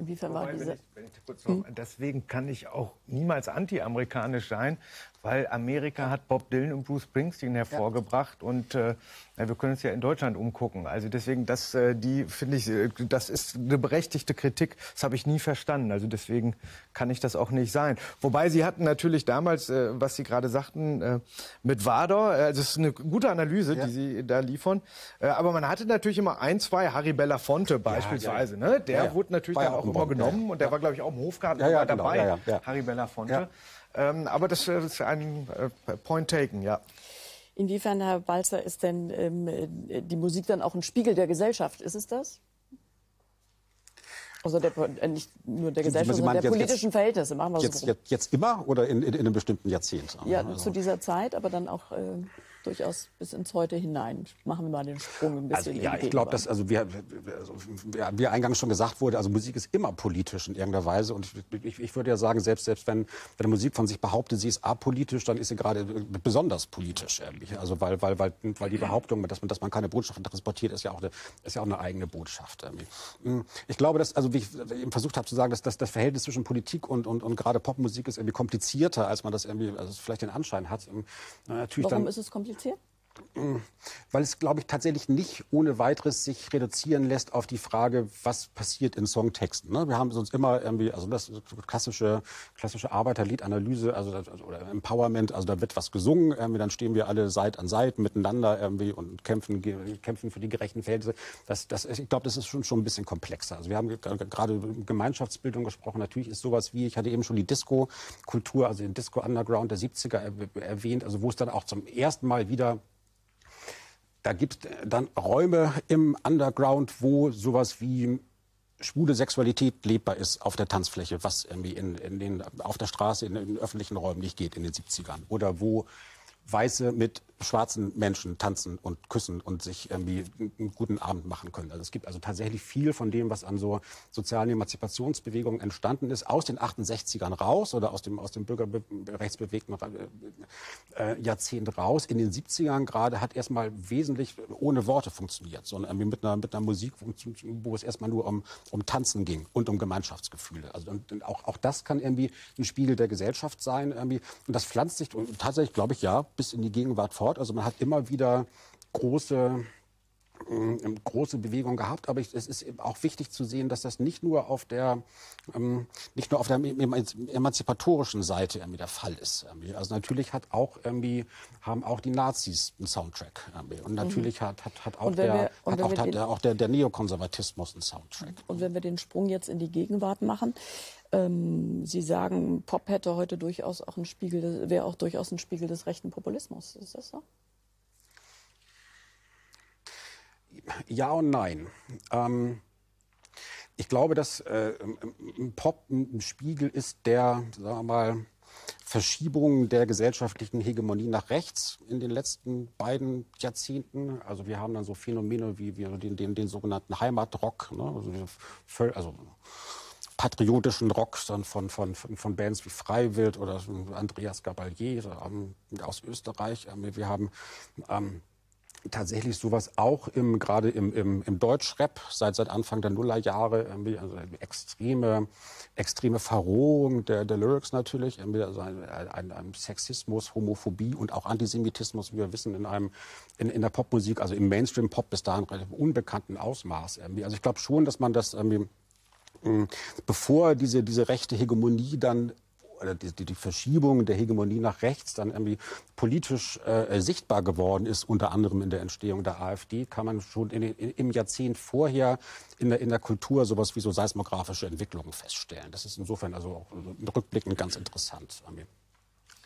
C: Inwiefern war diese...
D: Wenn ich, wenn ich noch, hm? Deswegen kann ich auch niemals anti-amerikanisch sein, weil Amerika hat Bob Dylan und Bruce Springsteen hervorgebracht ja. und äh, wir können uns ja in Deutschland umgucken. Also deswegen, das, äh, die finde ich, äh, das ist eine berechtigte Kritik. Das habe ich nie verstanden. Also deswegen kann ich das auch nicht sein. Wobei Sie hatten natürlich damals, äh, was Sie gerade sagten, äh, mit Wader, äh, also es ist eine gute Analyse, ja. die Sie da liefern. Äh, aber man hatte natürlich immer ein, zwei, Harry Belafonte beispielsweise. Ja, ne? Der wurde natürlich dann auch immer genommen und der war, glaube ich, auch im Hofgarten ja, genau, dabei. Harry Belafonte. Ähm, aber das, das, ist ein äh, Point taken, ja.
A: Inwiefern, Herr Balzer, ist denn ähm, die Musik dann auch ein Spiegel der Gesellschaft? Ist es das? Also der, äh, nicht nur der Gesellschaft, sondern der jetzt, politischen jetzt, Verhältnisse.
E: Machen wir jetzt, so jetzt, jetzt immer oder in, in, in, einem bestimmten Jahrzehnt?
A: Ja, also. zu dieser Zeit, aber dann auch äh, durchaus bis ins Heute hinein. Machen wir mal den Sprung ein bisschen.
E: Also, ja, ich glaube, dass also wir, also, ja, wie eingangs schon gesagt wurde, also Musik ist immer politisch in irgendeiner Weise. Und ich, ich würde ja sagen, selbst, selbst wenn, wenn Musik von sich behauptet, sie ist apolitisch, dann ist sie gerade besonders politisch. Irgendwie. Also weil, weil, weil, weil die Behauptung, dass man, dass man keine Botschaften transportiert, ist ja auch eine, ist ja auch eine eigene Botschaft. Irgendwie. Hm, ich glaube, dass, also wie ich eben versucht habe zu sagen, dass, dass das Verhältnis zwischen Politik und, und, und gerade Popmusik ist irgendwie komplizierter, als man das irgendwie, also vielleicht den Anschein hat.
A: Natürlich Warum dann, ist es kompliziert? giltigheten.
E: Weil es, glaube ich, tatsächlich nicht ohne weiteres sich reduzieren lässt auf die Frage, was passiert in Songtexten. Ne? Wir haben uns immer irgendwie, also das klassische, klassische Arbeiterliedanalyse, also oder Empowerment, also da wird was gesungen, irgendwie, dann stehen wir alle Seit an Seit miteinander irgendwie und kämpfen, kämpfen für die gerechten Verhältnisse. Das, das, ich glaube, das ist schon, schon ein bisschen komplexer. Also wir haben gerade Gemeinschaftsbildung gesprochen. Natürlich ist sowas wie, ich hatte eben schon die Disco-Kultur, also den Disco-Underground der 70er erwähnt, also wo es dann auch zum ersten Mal wieder da gibt es dann Räume im Underground, wo sowas wie schwule Sexualität lebbar ist auf der Tanzfläche, was irgendwie in, in den, auf der Straße, in den öffentlichen Räumen nicht geht in den 70ern. Oder wo Weiße mit schwarzen Menschen tanzen und küssen und sich irgendwie einen guten Abend machen können. Also es gibt also tatsächlich viel von dem, was an so sozialen Emanzipationsbewegungen entstanden ist, aus den 68ern raus oder aus dem, aus dem bürgerrechtsbewegten äh, Jahrzehnt raus. In den 70ern gerade hat erstmal wesentlich ohne Worte funktioniert, sondern mit einer, mit einer Musik, wo es erstmal nur um, um Tanzen ging und um Gemeinschaftsgefühle. Also und auch, auch das kann irgendwie ein Spiegel der Gesellschaft sein. Irgendwie. Und das pflanzt sich tatsächlich, glaube ich, ja, bis in die Gegenwart fort. Also man hat immer wieder große große Bewegung gehabt, aber es ist auch wichtig zu sehen, dass das nicht nur auf der ähm, nicht nur auf der emanzipatorischen Seite irgendwie der Fall ist. Also natürlich hat auch irgendwie haben auch die Nazis einen Soundtrack und natürlich mhm. hat, hat, hat auch der wir, hat auch, hat auch der, der Neokonservatismus einen Soundtrack.
A: Und wenn wir den Sprung jetzt in die Gegenwart machen, ähm, Sie sagen, Pop hätte heute durchaus auch ein Spiegel, wäre auch durchaus ein Spiegel des rechten Populismus. Ist das so?
E: Ja und nein. Ähm, ich glaube, dass äh, Pop ein Spiegel ist der, sagen wir mal, Verschiebung der gesellschaftlichen Hegemonie nach rechts in den letzten beiden Jahrzehnten. Also wir haben dann so Phänomene wie, wie den, den, den sogenannten Heimatrock, ne? also, also patriotischen Rock dann von, von, von Bands wie Freiwild oder Andreas Gabalier ähm, aus Österreich. Ähm, wir haben ähm, tatsächlich sowas auch im, gerade im, im, im Deutschrap seit, seit Anfang der Nullerjahre, irgendwie, also extreme, extreme Verrohung der, der Lyrics natürlich, irgendwie, also ein, ein, ein Sexismus, Homophobie und auch Antisemitismus, wie wir wissen, in einem, in, in der Popmusik, also im Mainstream-Pop bis dahin relativ unbekannten Ausmaß. Irgendwie. Also ich glaube schon, dass man das irgendwie bevor diese, diese rechte Hegemonie dann oder die, die, Verschiebung der Hegemonie nach rechts dann irgendwie politisch äh, sichtbar geworden ist, unter anderem in der Entstehung der AfD, kann man schon in, in, im Jahrzehnt vorher in der, in der Kultur sowas wie so seismografische Entwicklungen feststellen. Das ist insofern also auch rückblickend ganz interessant.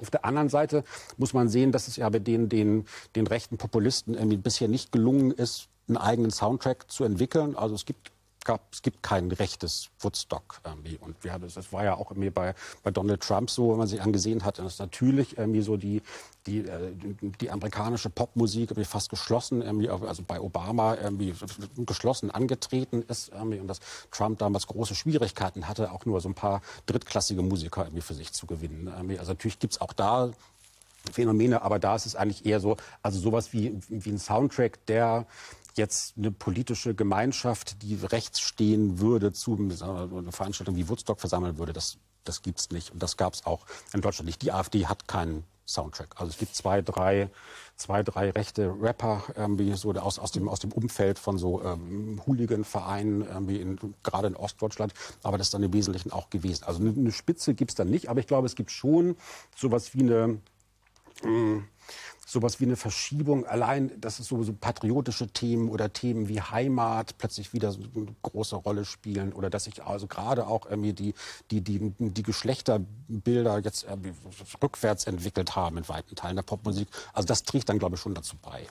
E: Auf der anderen Seite muss man sehen, dass es ja bei den, den, den rechten Populisten irgendwie bisher nicht gelungen ist, einen eigenen Soundtrack zu entwickeln. Also es gibt gab, es gibt kein rechtes Woodstock irgendwie. Und wir hatten, das war ja auch irgendwie bei, bei Donald Trump so, wenn man sich angesehen hat, dass natürlich irgendwie so die, die, äh, die amerikanische Popmusik irgendwie fast geschlossen, irgendwie, also bei Obama irgendwie geschlossen angetreten ist irgendwie, und dass Trump damals große Schwierigkeiten hatte, auch nur so ein paar drittklassige Musiker irgendwie für sich zu gewinnen. Irgendwie. Also natürlich gibt's auch da Phänomene, aber da ist es eigentlich eher so, also sowas wie, wie ein Soundtrack, der jetzt eine politische Gemeinschaft, die rechts stehen würde, zu einer Veranstaltung wie Woodstock versammeln würde, das, das gibt's nicht. Und das gab's auch in Deutschland nicht. Die AfD hat keinen Soundtrack. Also es gibt zwei, drei, zwei, drei rechte Rapper irgendwie so aus, aus, dem, aus dem Umfeld von so ähm, Hooligan-Vereinen irgendwie in, gerade in Ostdeutschland. Aber das ist dann im Wesentlichen auch gewesen. Also eine, eine Spitze gibt's dann nicht. Aber ich glaube, es gibt schon sowas wie eine mh, mm, sowas wie eine Verschiebung, allein, dass es so, so patriotische Themen oder Themen wie Heimat plötzlich wieder so eine große Rolle spielen oder dass sich also gerade auch irgendwie die, die, die, die Geschlechterbilder jetzt rückwärts entwickelt haben in weiten Teilen der Popmusik. Also das trägt dann, glaube ich, schon dazu bei.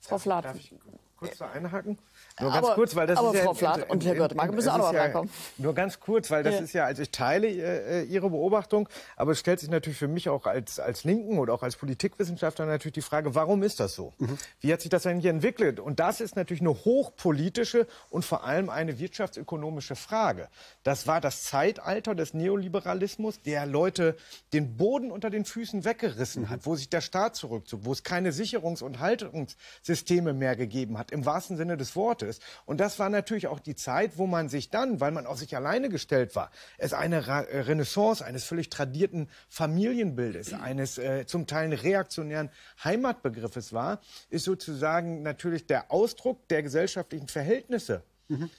A: Frau Flath.
D: Darf ich kurz da einhaken? Nur ganz aber, kurz, weil das
A: aber
D: ist
A: Frau ja, Flath und Herr Göttmark müssen auch noch mal reinkommen.
D: nur ganz kurz, weil das ja. ist ja, also ich teile äh, Ihre Beobachtung, aber es stellt sich natürlich für mich auch als, als Linken oder auch als Politikwissenschaftler natürlich die Frage, warum ist das so? Mhm. Wie hat sich das eigentlich entwickelt? Und das ist natürlich eine hochpolitische und vor allem eine wirtschaftsökonomische Frage. Das war das Zeitalter des Neoliberalismus, der Leute den Boden unter den Füßen weggerissen mhm. hat, wo sich der Staat zurückzog, wo es keine Sicherungs- und Haltungssysteme mehr gegeben hat, im wahrsten Sinne des Wortes ist. Und das war natürlich auch die Zeit, wo man sich dann, weil man auf sich alleine gestellt war, es eine äh, Renaissance eines völlig tradierten Familienbildes, eines äh, zum Teil reaktionären Heimatbegriffes war, ist sozusagen natürlich der Ausdruck der gesellschaftlichen Verhältnisse. Mhm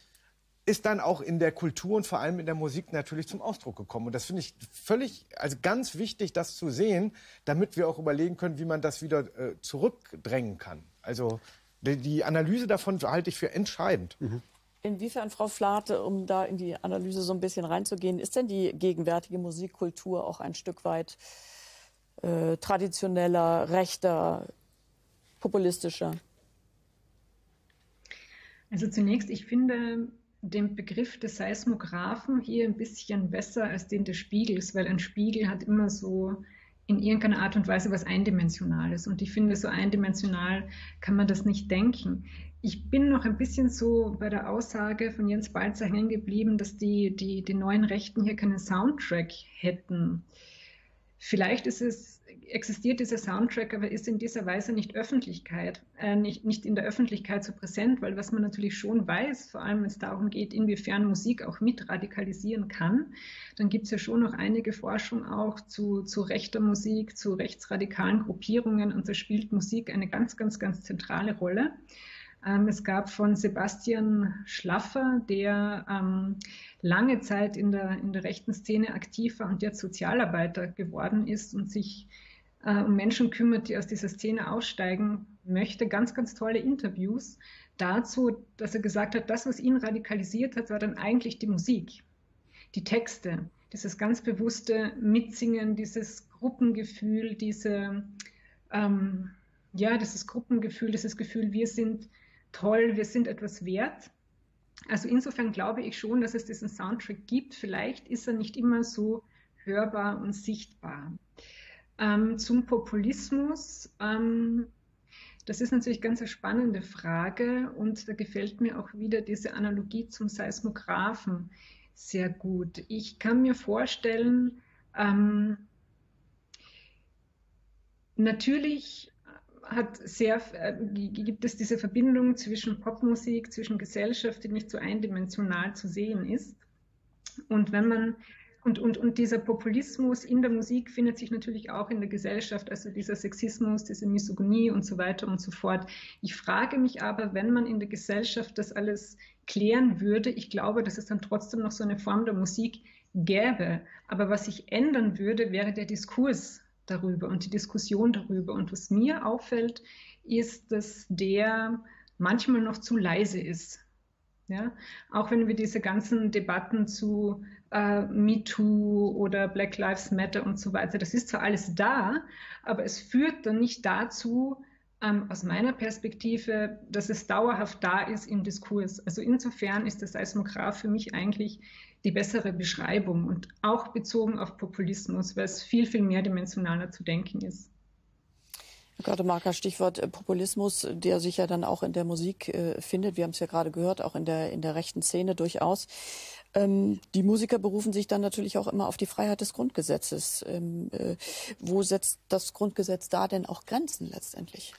D: ist dann auch in der Kultur und vor allem in der Musik natürlich zum Ausdruck gekommen. Und das finde ich völlig, also ganz wichtig, das zu sehen, damit wir auch überlegen können, wie man das wieder äh, zurückdrängen kann. Also die Analyse davon halte ich für entscheidend. Mhm.
A: Inwiefern, Frau Flate, um da in die Analyse so ein bisschen reinzugehen, ist denn die gegenwärtige Musikkultur auch ein Stück weit äh, traditioneller, rechter, populistischer?
C: Also zunächst, ich finde den Begriff des Seismographen hier ein bisschen besser als den des Spiegels, weil ein Spiegel hat immer so in irgendeiner Art und Weise was Eindimensionales. Und ich finde, so eindimensional kann man das nicht denken. Ich bin noch ein bisschen so bei der Aussage von Jens Balzer hängen geblieben, dass die, die, die neuen Rechten hier keinen Soundtrack hätten. Vielleicht ist es, existiert dieser Soundtrack, aber ist in dieser Weise nicht Öffentlichkeit, äh, nicht, nicht in der Öffentlichkeit so präsent, weil was man natürlich schon weiß, vor allem wenn es darum geht, inwiefern Musik auch mit radikalisieren kann, dann gibt es ja schon noch einige Forschung auch zu, zu rechter Musik, zu rechtsradikalen Gruppierungen und da spielt Musik eine ganz, ganz, ganz zentrale Rolle. Ähm, es gab von Sebastian Schlaffer, der ähm, lange Zeit in der, in der rechten Szene aktiv war und jetzt Sozialarbeiter geworden ist und sich äh, um Menschen kümmert, die aus dieser Szene aussteigen möchte. Ganz, ganz tolle Interviews dazu, dass er gesagt hat, das, was ihn radikalisiert hat, war dann eigentlich die Musik, die Texte, dieses ganz bewusste Mitsingen, dieses Gruppengefühl, diese, ähm, ja, dieses Gruppengefühl, dieses Gefühl, wir sind toll, wir sind etwas wert. Also insofern glaube ich schon, dass es diesen Soundtrack gibt. Vielleicht ist er nicht immer so hörbar und sichtbar. Ähm, zum Populismus. Ähm, das ist natürlich ganz eine spannende Frage und da gefällt mir auch wieder diese Analogie zum Seismographen sehr gut. Ich kann mir vorstellen, ähm, natürlich hat sehr, äh, gibt es diese Verbindung zwischen Popmusik, zwischen Gesellschaft, die nicht so eindimensional zu sehen ist. Und wenn man und, und, und dieser Populismus in der Musik findet sich natürlich auch in der Gesellschaft, also dieser Sexismus, diese Misogynie und so weiter und so fort. Ich frage mich aber, wenn man in der Gesellschaft das alles klären würde, ich glaube, dass es dann trotzdem noch so eine Form der Musik gäbe. Aber was sich ändern würde, wäre der Diskurs darüber und die Diskussion darüber. Und was mir auffällt, ist, dass der manchmal noch zu leise ist. Ja? Auch wenn wir diese ganzen Debatten zu äh, MeToo oder Black Lives Matter und so weiter, das ist zwar alles da, aber es führt dann nicht dazu, ähm, aus meiner Perspektive, dass es dauerhaft da ist im Diskurs. Also insofern ist der Seismograph für mich eigentlich die bessere Beschreibung und auch bezogen auf Populismus, weil es viel, viel mehrdimensionaler zu denken ist.
A: Gerade Marker Stichwort äh, Populismus, der sich ja dann auch in der Musik äh, findet. Wir haben es ja gerade gehört, auch in der, in der rechten Szene durchaus. Ähm, die Musiker berufen sich dann natürlich auch immer auf die Freiheit des Grundgesetzes. Ähm, äh, wo setzt das Grundgesetz da denn auch Grenzen letztendlich?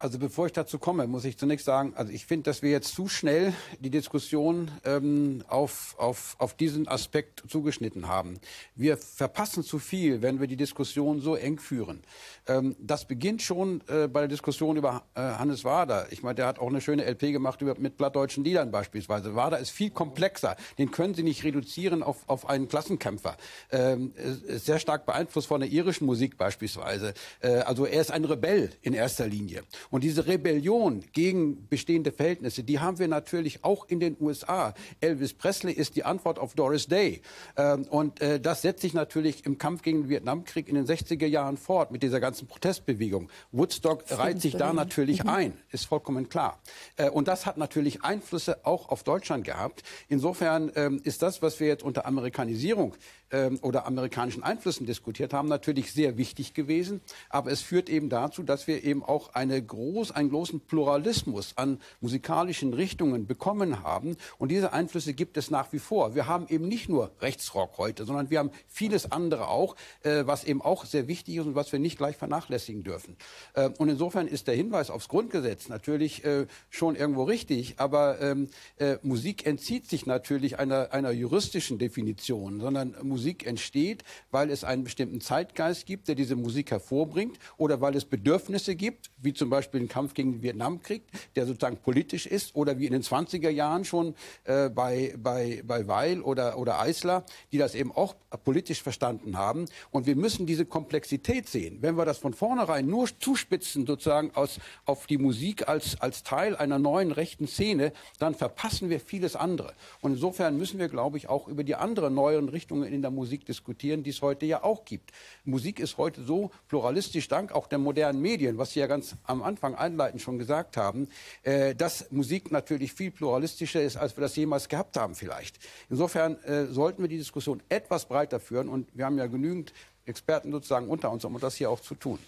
B: Also bevor ich dazu komme, muss ich zunächst sagen, also ich finde, dass wir jetzt zu schnell die Diskussion ähm, auf, auf, auf diesen Aspekt zugeschnitten haben. Wir verpassen zu viel, wenn wir die Diskussion so eng führen. Ähm, das beginnt schon äh, bei der Diskussion über äh, Hannes Wader. Ich meine, der hat auch eine schöne LP gemacht über, mit plattdeutschen Liedern beispielsweise. Wader ist viel komplexer. Den können Sie nicht reduzieren auf, auf einen Klassenkämpfer. Ähm, sehr stark beeinflusst von der irischen Musik beispielsweise. Äh, also er ist ein Rebell in erster Linie. Und diese Rebellion gegen bestehende Verhältnisse, die haben wir natürlich auch in den USA. Elvis Presley ist die Antwort auf Doris Day. Ähm, und äh, das setzt sich natürlich im Kampf gegen den Vietnamkrieg in den 60er Jahren fort mit dieser ganzen Protestbewegung. Woodstock reiht sich da natürlich mhm. ein, ist vollkommen klar. Äh, und das hat natürlich Einflüsse auch auf Deutschland gehabt. Insofern ähm, ist das, was wir jetzt unter Amerikanisierung ähm, oder amerikanischen Einflüssen diskutiert haben, natürlich sehr wichtig gewesen. Aber es führt eben dazu, dass wir eben auch eine groß, einen großen Pluralismus an musikalischen Richtungen bekommen haben. Und diese Einflüsse gibt es nach wie vor. Wir haben eben nicht nur Rechtsrock heute, sondern wir haben vieles andere auch, äh, was eben auch sehr wichtig ist und was wir nicht gleich vernachlässigen dürfen. Äh, und insofern ist der Hinweis aufs Grundgesetz natürlich äh, schon irgendwo richtig, aber ähm, äh, Musik entzieht sich natürlich einer, einer juristischen Definition, sondern Musik entsteht, weil es einen bestimmten Zeitgeist gibt, der diese Musik hervorbringt oder weil es Bedürfnisse gibt, wie zum Beispiel Beispiel den Kampf gegen den Vietnamkrieg, der sozusagen politisch ist, oder wie in den 20er Jahren schon äh, bei, bei, bei Weil oder, oder Eisler, die das eben auch politisch verstanden haben. Und wir müssen diese Komplexität sehen. Wenn wir das von vornherein nur zuspitzen, sozusagen aus, auf die Musik als, als Teil einer neuen rechten Szene, dann verpassen wir vieles andere. Und insofern müssen wir, glaube ich, auch über die anderen neuen Richtungen in der Musik diskutieren, die es heute ja auch gibt. Musik ist heute so pluralistisch, dank auch der modernen Medien, was Sie ja ganz am Anfang Anfang einleitend schon gesagt haben, äh, dass Musik natürlich viel pluralistischer ist, als wir das jemals gehabt haben vielleicht. Insofern äh, sollten wir die Diskussion etwas breiter führen und wir haben ja genügend Experten sozusagen unter uns, um das hier auch zu tun.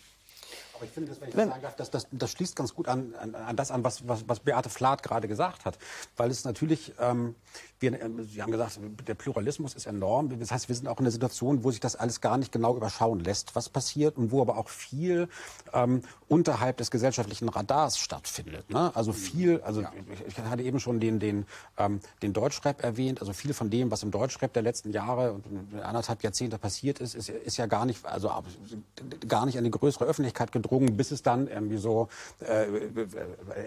E: Aber ich finde, dass, wenn ich das sagen darf, das, das, das schließt ganz gut an, an, an das an, was, was, was Beate Flath gerade gesagt hat. Weil es natürlich, ähm, wir, äh, Sie haben gesagt, der Pluralismus ist enorm. Das heißt, wir sind auch in einer Situation, wo sich das alles gar nicht genau überschauen lässt, was passiert und wo aber auch viel ähm, unterhalb des gesellschaftlichen Radars stattfindet. Ne? Also viel, also ja. ich, hatte eben schon den, den, ähm, den Deutschrap erwähnt. Also viel von dem, was im Deutschrap der letzten Jahre und anderthalb Jahrzehnte passiert ist, ist, ist ja gar nicht, also gar nicht an die größere Öffentlichkeit gedrungen bis es dann irgendwie so äh,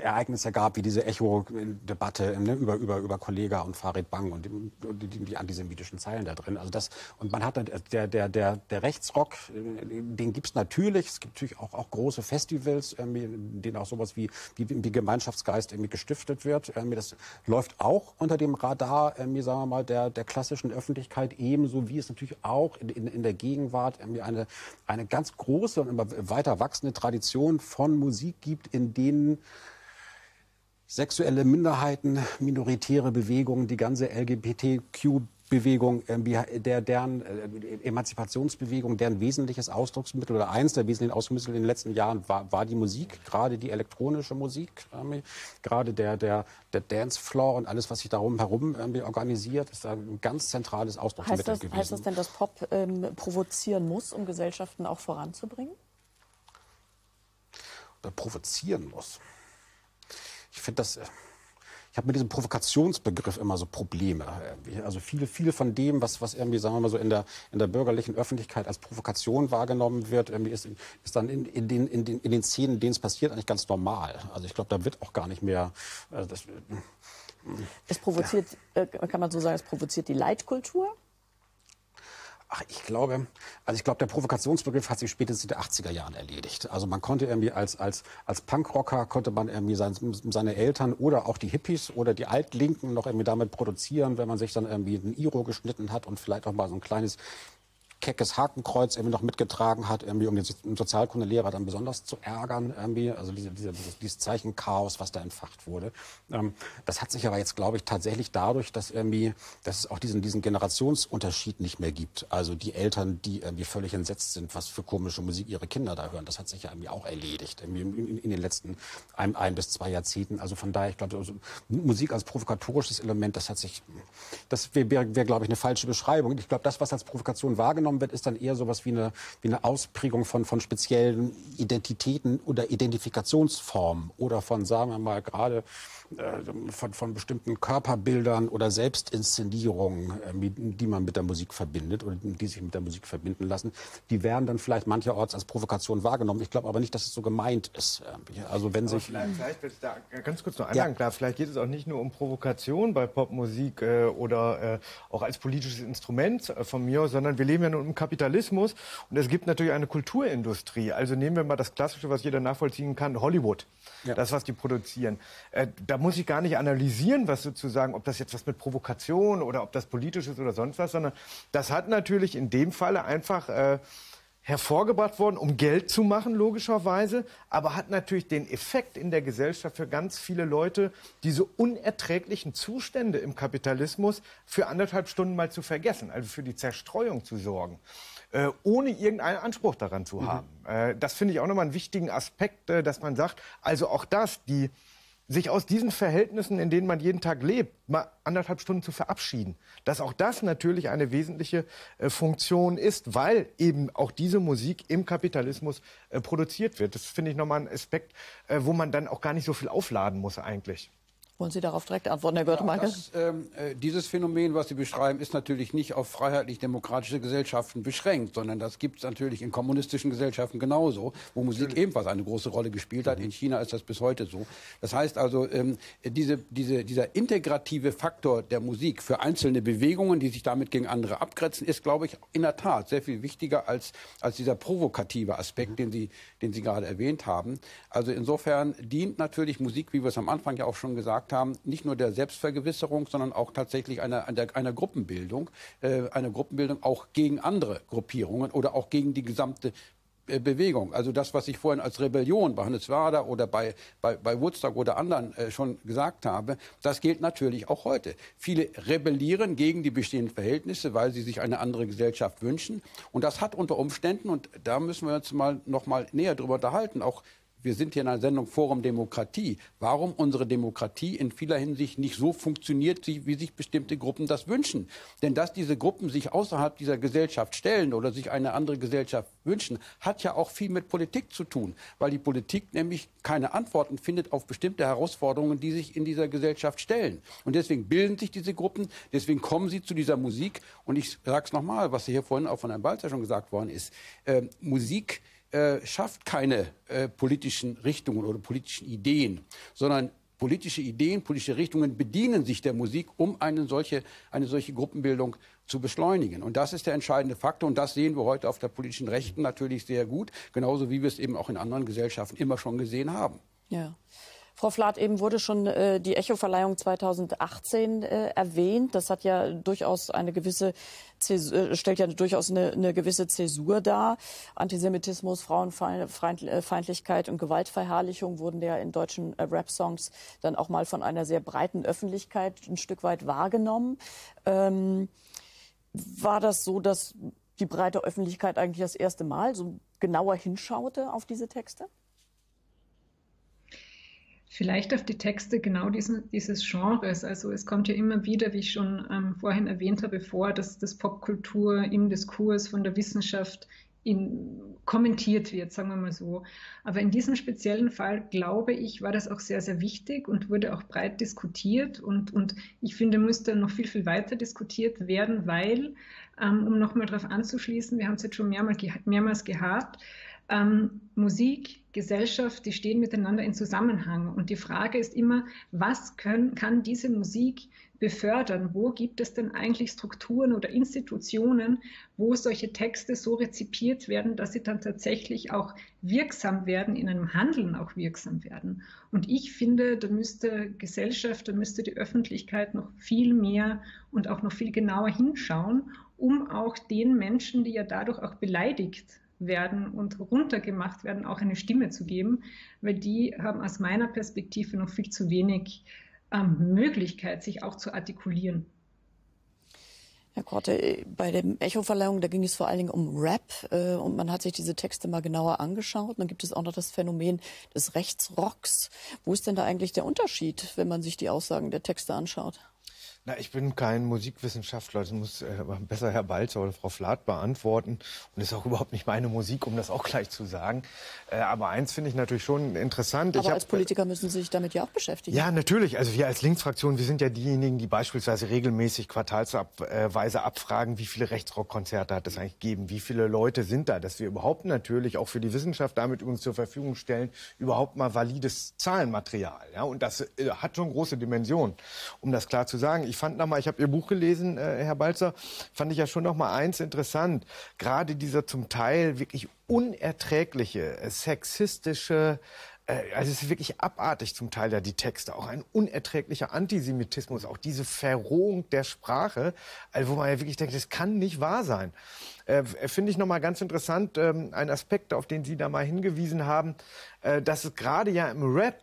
E: Ereignisse gab, wie diese Echo-Debatte ne, über, über, über Kollega und Farid Bang und die, die, die, antisemitischen Zeilen da drin. Also das, und man hat dann, der, der, der, der Rechtsrock, den gibt es natürlich. Es gibt natürlich auch, auch große Festivals, in denen auch sowas wie, wie, wie Gemeinschaftsgeist irgendwie gestiftet wird. Das läuft auch unter dem Radar, sagen wir mal, der, der klassischen Öffentlichkeit, ebenso wie es natürlich auch in, in, in der Gegenwart eine, eine ganz große und immer weiter wachsende Tradition von Musik gibt, in denen sexuelle Minderheiten, minoritäre Bewegungen, die ganze LGBTQ Bewegung, der, deren äh, Emanzipationsbewegung, deren wesentliches Ausdrucksmittel oder eins der wesentlichen Ausdrucksmittel in den letzten Jahren war, war die Musik, gerade die elektronische Musik, gerade der, der, der Dancefloor und alles, was sich darum herum organisiert, ist ein ganz zentrales Ausdrucksmittel
A: heißt das,
E: gewesen.
A: Heißt das denn, dass Pop ähm, provozieren muss, um Gesellschaften auch voranzubringen?
E: oder provozieren muss. Ich finde das, ich habe mit diesem Provokationsbegriff immer so Probleme. Also viele, viele von dem, was, was irgendwie, sagen wir mal so, in der, in der bürgerlichen Öffentlichkeit als Provokation wahrgenommen wird, irgendwie ist, ist dann in, in, den, in, den, in den Szenen, in denen es passiert, eigentlich ganz normal. Also ich glaube, da wird auch gar nicht mehr. Also das,
A: es provoziert, ja. Äh, kann man so sagen, es provoziert die Leitkultur?
E: Ach, ich glaube, also ich glaube, der Provokationsbegriff hat sich spätestens in den 80er Jahren erledigt. Also man konnte irgendwie als, als, als Punkrocker konnte man irgendwie sein, seine Eltern oder auch die Hippies oder die Altlinken noch irgendwie damit produzieren, wenn man sich dann irgendwie ein Iro geschnitten hat und vielleicht auch mal so ein kleines keckes Hakenkreuz irgendwie noch mitgetragen hat, irgendwie um den Sozialkundelehrer dann besonders zu ärgern, irgendwie. Also diese, diese, dieses, Zeichen Chaos, was da entfacht wurde. Ähm, das hat sich aber jetzt, glaube ich, tatsächlich dadurch, dass irgendwie, dass es auch diesen, diesen Generationsunterschied nicht mehr gibt. Also die Eltern, die irgendwie völlig entsetzt sind, was für komische Musik ihre Kinder da hören, das hat sich ja irgendwie auch erledigt, irgendwie in, in den letzten ein, ein bis zwei Jahrzehnten. Also von daher, ich glaube, also Musik als provokatorisches Element, das hat sich, das wäre, wär, wär, glaube ich, eine falsche Beschreibung. Ich glaube, das, was als Provokation wahrgenommen wahrgenommen wird, ist dann eher sowas wie eine, wie eine Ausprägung von, von speziellen Identitäten oder Identifikationsformen oder von, sagen wir mal, gerade äh, von, von bestimmten Körperbildern oder Selbstinszenierungen, äh, die man mit der Musik verbindet oder die sich mit der Musik verbinden lassen, die werden dann vielleicht mancherorts als Provokation wahrgenommen. Ich glaube aber nicht, dass es so gemeint ist. Äh, also wenn sich
D: vielleicht, vielleicht da ganz kurz noch anmerken, ja. klar, vielleicht geht es auch nicht nur um Provokation bei Popmusik äh, oder auch als politisches Instrument von mir, sondern wir leben ja nur im Kapitalismus und es gibt natürlich eine Kulturindustrie. Also nehmen wir mal das Klassische, was jeder nachvollziehen kann, Hollywood. Ja. Das, was die produzieren. Äh, da muss ich gar nicht analysieren, was sozusagen, ob das jetzt was mit Provokation oder ob das politisch ist oder sonst was, sondern das hat natürlich in dem Falle einfach äh, hervorgebracht worden, um Geld zu machen, logischerweise, aber hat natürlich den Effekt in der Gesellschaft für ganz viele Leute, diese unerträglichen Zustände im Kapitalismus für anderthalb Stunden mal zu vergessen, also für die Zerstreuung zu sorgen. Äh, ohne irgendeinen Anspruch daran zu mhm. haben. Äh, das finde ich auch nochmal einen wichtigen Aspekt, äh, dass man sagt, also auch das, die sich aus diesen Verhältnissen, in denen man jeden Tag lebt, mal anderthalb Stunden zu verabschieden. Dass auch das natürlich eine wesentliche äh, Funktion ist, weil eben auch diese Musik im Kapitalismus äh, produziert wird. Das finde ich nochmal ein Aspekt, äh, wo man dann auch gar nicht so viel aufladen muss eigentlich.
A: Wollen Sie darauf direkt antworten, Herr Görtemarke?
B: Ja, ähm, äh, dieses Phänomen, was Sie beschreiben, ist natürlich nicht auf freiheitlich-demokratische Gesellschaften beschränkt, sondern das gibt es natürlich in kommunistischen Gesellschaften genauso, wo Musik natürlich. ebenfalls eine große Rolle gespielt hat. Mhm. In China ist das bis heute so. Das heißt also, ähm, diese, diese, dieser integrative Faktor der Musik für einzelne Bewegungen, die sich damit gegen andere abgrenzen, ist, glaube ich, in der Tat sehr viel wichtiger als, als dieser provokative Aspekt, mhm. den, Sie, den Sie gerade erwähnt haben. Also insofern dient natürlich Musik, wie wir es am Anfang ja auch schon gesagt gesagt haben, nicht nur der Selbstvergewisserung, sondern auch tatsächlich einer, einer, einer Gruppenbildung, äh, eine Gruppenbildung auch gegen andere Gruppierungen oder auch gegen die gesamte Bewegung. Also das, was ich vorhin als Rebellion bei Hannes Wader oder bei, bei, bei Woodstock oder anderen äh, schon gesagt habe, das gilt natürlich auch heute. Viele rebellieren gegen die bestehenden Verhältnisse, weil sie sich eine andere Gesellschaft wünschen. Und das hat unter Umständen, und da müssen wir uns mal noch mal näher drüber unterhalten, auch wir sind hier in einer Sendung Forum Demokratie, warum unsere Demokratie in vieler Hinsicht nicht so funktioniert, wie sich bestimmte Gruppen das wünschen. Denn dass diese Gruppen sich außerhalb dieser Gesellschaft stellen oder sich eine andere Gesellschaft wünschen, hat ja auch viel mit Politik zu tun, weil die Politik nämlich keine Antworten findet auf bestimmte Herausforderungen, die sich in dieser Gesellschaft stellen. Und deswegen bilden sich diese Gruppen, deswegen kommen sie zu dieser Musik. Und ich sage es nochmal, was hier vorhin auch von Herrn Balzer schon gesagt worden ist. Äh, Musik äh, schafft keine äh, politischen Richtungen oder politischen Ideen, sondern politische Ideen, politische Richtungen bedienen sich der Musik, um eine solche, eine solche Gruppenbildung zu beschleunigen. Und das ist der entscheidende Faktor. Und das sehen wir heute auf der politischen Rechten natürlich sehr gut, genauso wie wir es eben auch in anderen Gesellschaften immer schon gesehen haben.
A: Ja. Frau Flath, eben wurde schon äh, die Echo-Verleihung 2018 äh, erwähnt. Das hat ja durchaus eine gewisse Äh, stellt ja durchaus eine, eine, gewisse Zäsur dar. Antisemitismus, Frauenfeindlichkeit und Gewaltverherrlichung wurden ja in deutschen äh, Rap-Songs dann auch mal von einer sehr breiten Öffentlichkeit ein Stück weit wahrgenommen. Ähm, war das so, dass die breite Öffentlichkeit eigentlich das erste Mal so genauer hinschaute auf diese Texte?
C: Vielleicht auf die Texte genau diesen, dieses Genres. Also es kommt ja immer wieder, wie ich schon ähm, vorhin erwähnt habe, vor, dass das Popkultur im Diskurs von der Wissenschaft in, kommentiert wird, sagen wir mal so. Aber in diesem speziellen Fall, glaube ich, war das auch sehr, sehr wichtig und wurde auch breit diskutiert. Und, und ich finde, müsste noch viel, viel weiter diskutiert werden, weil, ähm, um nochmal darauf anzuschließen, wir haben es jetzt schon mehrmals, mehrmals gehabt, ähm, Musik, Gesellschaft, die stehen miteinander in Zusammenhang. Und die Frage ist immer, was können, kann diese Musik befördern? Wo gibt es denn eigentlich Strukturen oder Institutionen, wo solche Texte so rezipiert werden, dass sie dann tatsächlich auch wirksam werden, in einem Handeln auch wirksam werden? Und ich finde, da müsste Gesellschaft, da müsste die Öffentlichkeit noch viel mehr und auch noch viel genauer hinschauen, um auch den Menschen, die ja dadurch auch beleidigt werden und runtergemacht werden, auch eine Stimme zu geben, weil die haben aus meiner Perspektive noch viel zu wenig ähm, Möglichkeit, sich auch zu artikulieren.
A: Herr Korte, bei der Echo-Verleihung, da ging es vor allen Dingen um Rap äh, und man hat sich diese Texte mal genauer angeschaut. Und dann gibt es auch noch das Phänomen des Rechtsrocks. Wo ist denn da eigentlich der Unterschied, wenn man sich die Aussagen der Texte anschaut?
D: Na, ich bin kein Musikwissenschaftler, das muss äh, besser Herr Balzer oder Frau Flath beantworten. Und ist auch überhaupt nicht meine Musik, um das auch gleich zu sagen. Äh, aber eins finde ich natürlich schon interessant.
A: Aber ich als Politiker müssen Sie sich damit ja auch beschäftigen.
D: Ja, natürlich. Also wir als Linksfraktion, wir sind ja diejenigen, die beispielsweise regelmäßig quartalsweise abfragen, wie viele Rechtsrockkonzerte hat es eigentlich gegeben, wie viele Leute sind da, dass wir überhaupt natürlich auch für die Wissenschaft damit uns zur Verfügung stellen, überhaupt mal valides Zahlenmaterial. Ja? Und das äh, hat schon große Dimensionen, um das klar zu sagen. Ich fand noch mal, ich habe Ihr Buch gelesen, äh, Herr Balzer, fand ich ja schon noch mal eins interessant. Gerade dieser zum Teil wirklich unerträgliche, äh, sexistische, äh, also es ist wirklich abartig zum Teil ja die Texte, auch ein unerträglicher Antisemitismus, auch diese Verrohung der Sprache, also wo man ja wirklich denkt, das kann nicht wahr sein. Äh, Finde ich nochmal ganz interessant, ähm, ein Aspekt, auf den Sie da mal hingewiesen haben, äh, dass es gerade ja im Rap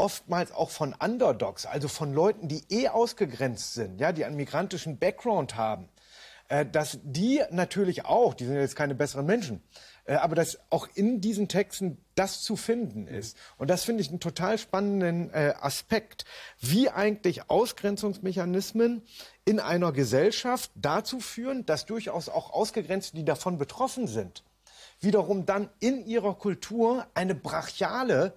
D: oftmals auch von Underdogs, also von Leuten, die eh ausgegrenzt sind, ja, die einen migrantischen Background haben, äh, dass die natürlich auch, die sind jetzt keine besseren Menschen, äh, aber dass auch in diesen Texten das zu finden ist. Und das finde ich einen total spannenden äh, Aspekt, wie eigentlich Ausgrenzungsmechanismen in einer Gesellschaft dazu führen, dass durchaus auch Ausgegrenzte, die davon betroffen sind, wiederum dann in ihrer Kultur eine brachiale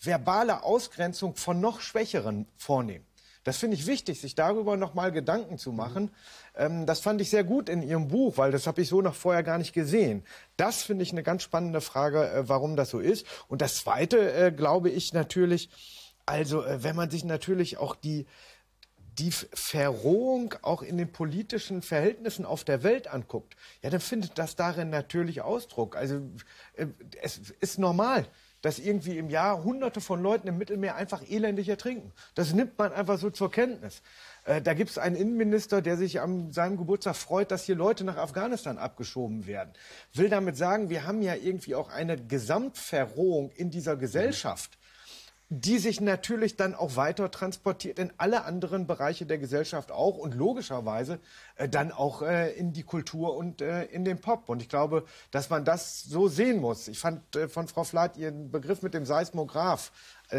D: verbale Ausgrenzung von noch Schwächeren vornehmen. Das finde ich wichtig, sich darüber noch mal Gedanken zu machen. Ähm, das fand ich sehr gut in Ihrem Buch, weil das habe ich so noch vorher gar nicht gesehen. Das finde ich eine ganz spannende Frage, äh, warum das so ist. Und das Zweite, äh, glaube ich natürlich, also äh, wenn man sich natürlich auch die die Verrohung auch in den politischen Verhältnissen auf der Welt anguckt, ja, dann findet das darin natürlich Ausdruck. Also äh, es ist normal, dass irgendwie im Jahr Hunderte von Leuten im Mittelmeer einfach elendig ertrinken. Das nimmt man einfach so zur Kenntnis. Äh, da gibt es einen Innenminister, der sich an seinem Geburtstag freut, dass hier Leute nach Afghanistan abgeschoben werden. Will damit sagen, wir haben ja irgendwie auch eine Gesamtverrohung in dieser Gesellschaft die sich natürlich dann auch weiter transportiert in alle anderen Bereiche der Gesellschaft auch und logischerweise äh, dann auch äh, in die Kultur und äh, in den Pop. Und ich glaube, dass man das so sehen muss. Ich fand äh, von Frau Flath Ihren Begriff mit dem Seismograph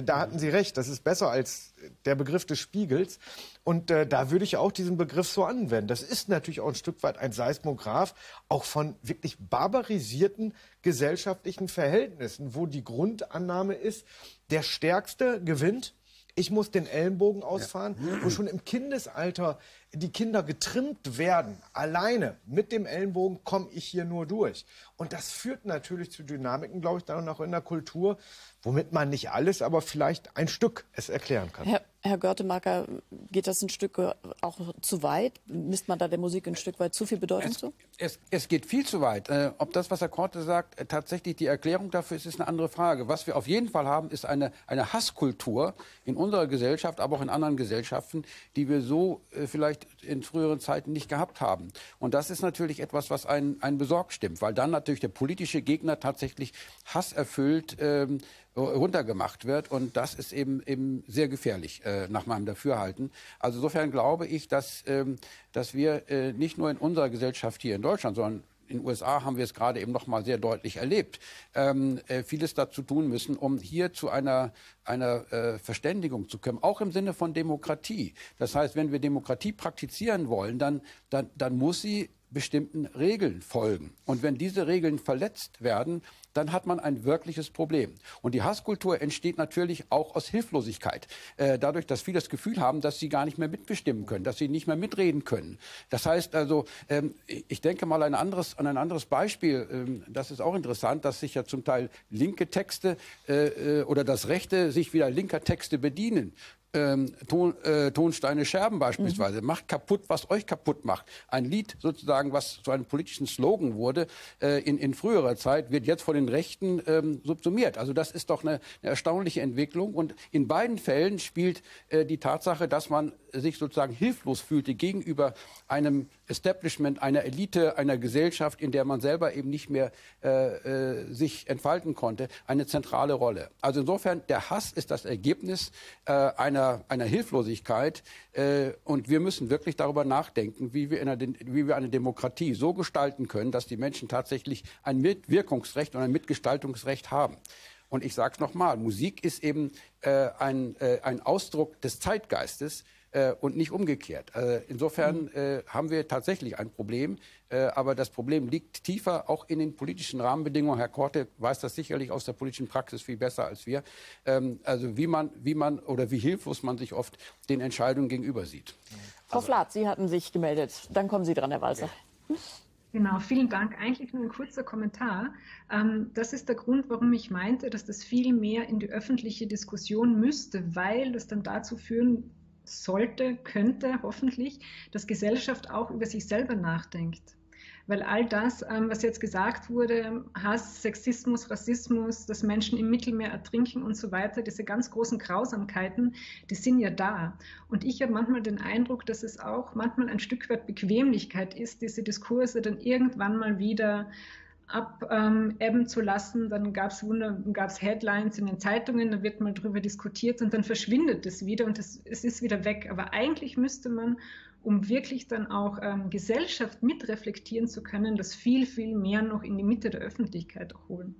D: da hatten Sie recht, das ist besser als der Begriff des Spiegels. Und äh, da würde ich auch diesen Begriff so anwenden. Das ist natürlich auch ein Stück weit ein Seismograph, auch von wirklich barbarisierten gesellschaftlichen Verhältnissen, wo die Grundannahme ist, der Stärkste gewinnt. Ich muss den Ellenbogen ausfahren, ja. wo schon im Kindesalter die Kinder getrimmt werden. Alleine mit dem Ellenbogen komme ich hier nur durch. Und das führt natürlich zu Dynamiken, glaube ich, dann auch in der Kultur, womit man nicht alles, aber vielleicht ein Stück es erklären kann.
A: Herr, Herr Görtemacker, geht das ein Stück auch zu weit? Misst man da der Musik ein Stück weit zu viel Bedeutung
B: es,
A: zu?
B: Es, es, geht viel zu weit. Äh, ob das, was Herr Korte sagt, äh, tatsächlich die Erklärung dafür ist, ist eine andere Frage. Was wir auf jeden Fall haben, ist eine, eine Hasskultur in unserer Gesellschaft, aber auch in anderen Gesellschaften, die wir so äh, vielleicht in früheren Zeiten nicht gehabt haben. Und das ist natürlich etwas, was einen, einen besorgt stimmt, weil dann natürlich der politische Gegner tatsächlich hasserfüllt ähm, runtergemacht wird. Und das ist eben, eben sehr gefährlich, äh, nach meinem Dafürhalten. Also insofern glaube ich, dass, ähm, dass wir äh, nicht nur in unserer Gesellschaft hier in Deutschland, sondern in den USA haben wir es gerade eben noch mal sehr deutlich erlebt, ähm, äh, vieles dazu tun müssen, um hier zu einer, einer äh, Verständigung zu kommen, auch im Sinne von Demokratie. Das heißt, wenn wir Demokratie praktizieren wollen, dann, dann, dann muss sie bestimmten Regeln folgen. Und wenn diese Regeln verletzt werden, dann hat man ein wirkliches Problem. Und die Hasskultur entsteht natürlich auch aus Hilflosigkeit. Äh, dadurch, dass viele das Gefühl haben, dass sie gar nicht mehr mitbestimmen können, dass sie nicht mehr mitreden können. Das heißt also, ähm, ich denke mal ein anderes, an ein anderes Beispiel. Ähm, das ist auch interessant, dass sich ja zum Teil linke Texte äh, äh oder das Rechte sich wieder linker Texte bedienen ähm, Ton, äh, Tonsteine Scherben beispielsweise. Mhm. Macht kaputt, was euch kaputt macht. Ein Lied sozusagen, was zu einem politischen Slogan wurde äh, in, in früherer Zeit, wird jetzt von den Rechten ähm, subsumiert. Also das ist doch eine, eine, erstaunliche Entwicklung. Und in beiden Fällen spielt äh, die Tatsache, dass man sich sozusagen hilflos fühlte gegenüber einem Establishment, einer Elite, einer Gesellschaft, in der man selber eben nicht mehr äh, äh, sich entfalten konnte, eine zentrale Rolle. Also insofern, der Hass ist das Ergebnis äh, einer, einer Hilflosigkeit. Äh, und wir müssen wirklich darüber nachdenken, wie wir, einer, wie wir eine Demokratie so gestalten können, dass die Menschen tatsächlich ein Mitwirkungsrecht und ein Mitgestaltungsrecht haben. Und ich sage es nochmal, Musik ist eben äh, ein, äh, ein Ausdruck des Zeitgeistes äh, und nicht umgekehrt. Äh, insofern mhm. äh, haben wir tatsächlich ein Problem, äh, aber das Problem liegt tiefer auch in den politischen Rahmenbedingungen. Herr Korte weiß das sicherlich aus der politischen Praxis viel besser als wir. Ähm, also wie man, wie man oder wie hilflos man sich oft den Entscheidungen gegenüber sieht.
A: Frau also, Flath, Sie hatten sich gemeldet. Dann kommen Sie dran, Herr Walzer.
C: Ja. Genau, vielen Dank. Eigentlich nur ein kurzer Kommentar. Ähm, das ist der Grund, warum ich meinte, dass das viel mehr in die öffentliche Diskussion müsste, weil das dann dazu führen sollte, könnte hoffentlich, dass Gesellschaft auch über sich selber nachdenkt. Weil all das, ähm, was jetzt gesagt wurde, Hass, Sexismus, Rassismus, dass Menschen im Mittelmeer ertrinken und so weiter, diese ganz großen Grausamkeiten, die sind ja da. Und ich habe manchmal den Eindruck, dass es auch manchmal ein Stück weit Bequemlichkeit ist, diese Diskurse dann irgendwann mal wieder abebben ähm, zu lassen. Dann gab es Headlines in den Zeitungen, da wird mal drüber diskutiert und dann verschwindet es wieder und es, es ist wieder weg. Aber eigentlich müsste man, um wirklich dann auch ähm, Gesellschaft mitreflektieren zu können, das viel, viel mehr noch in die Mitte der Öffentlichkeit holen.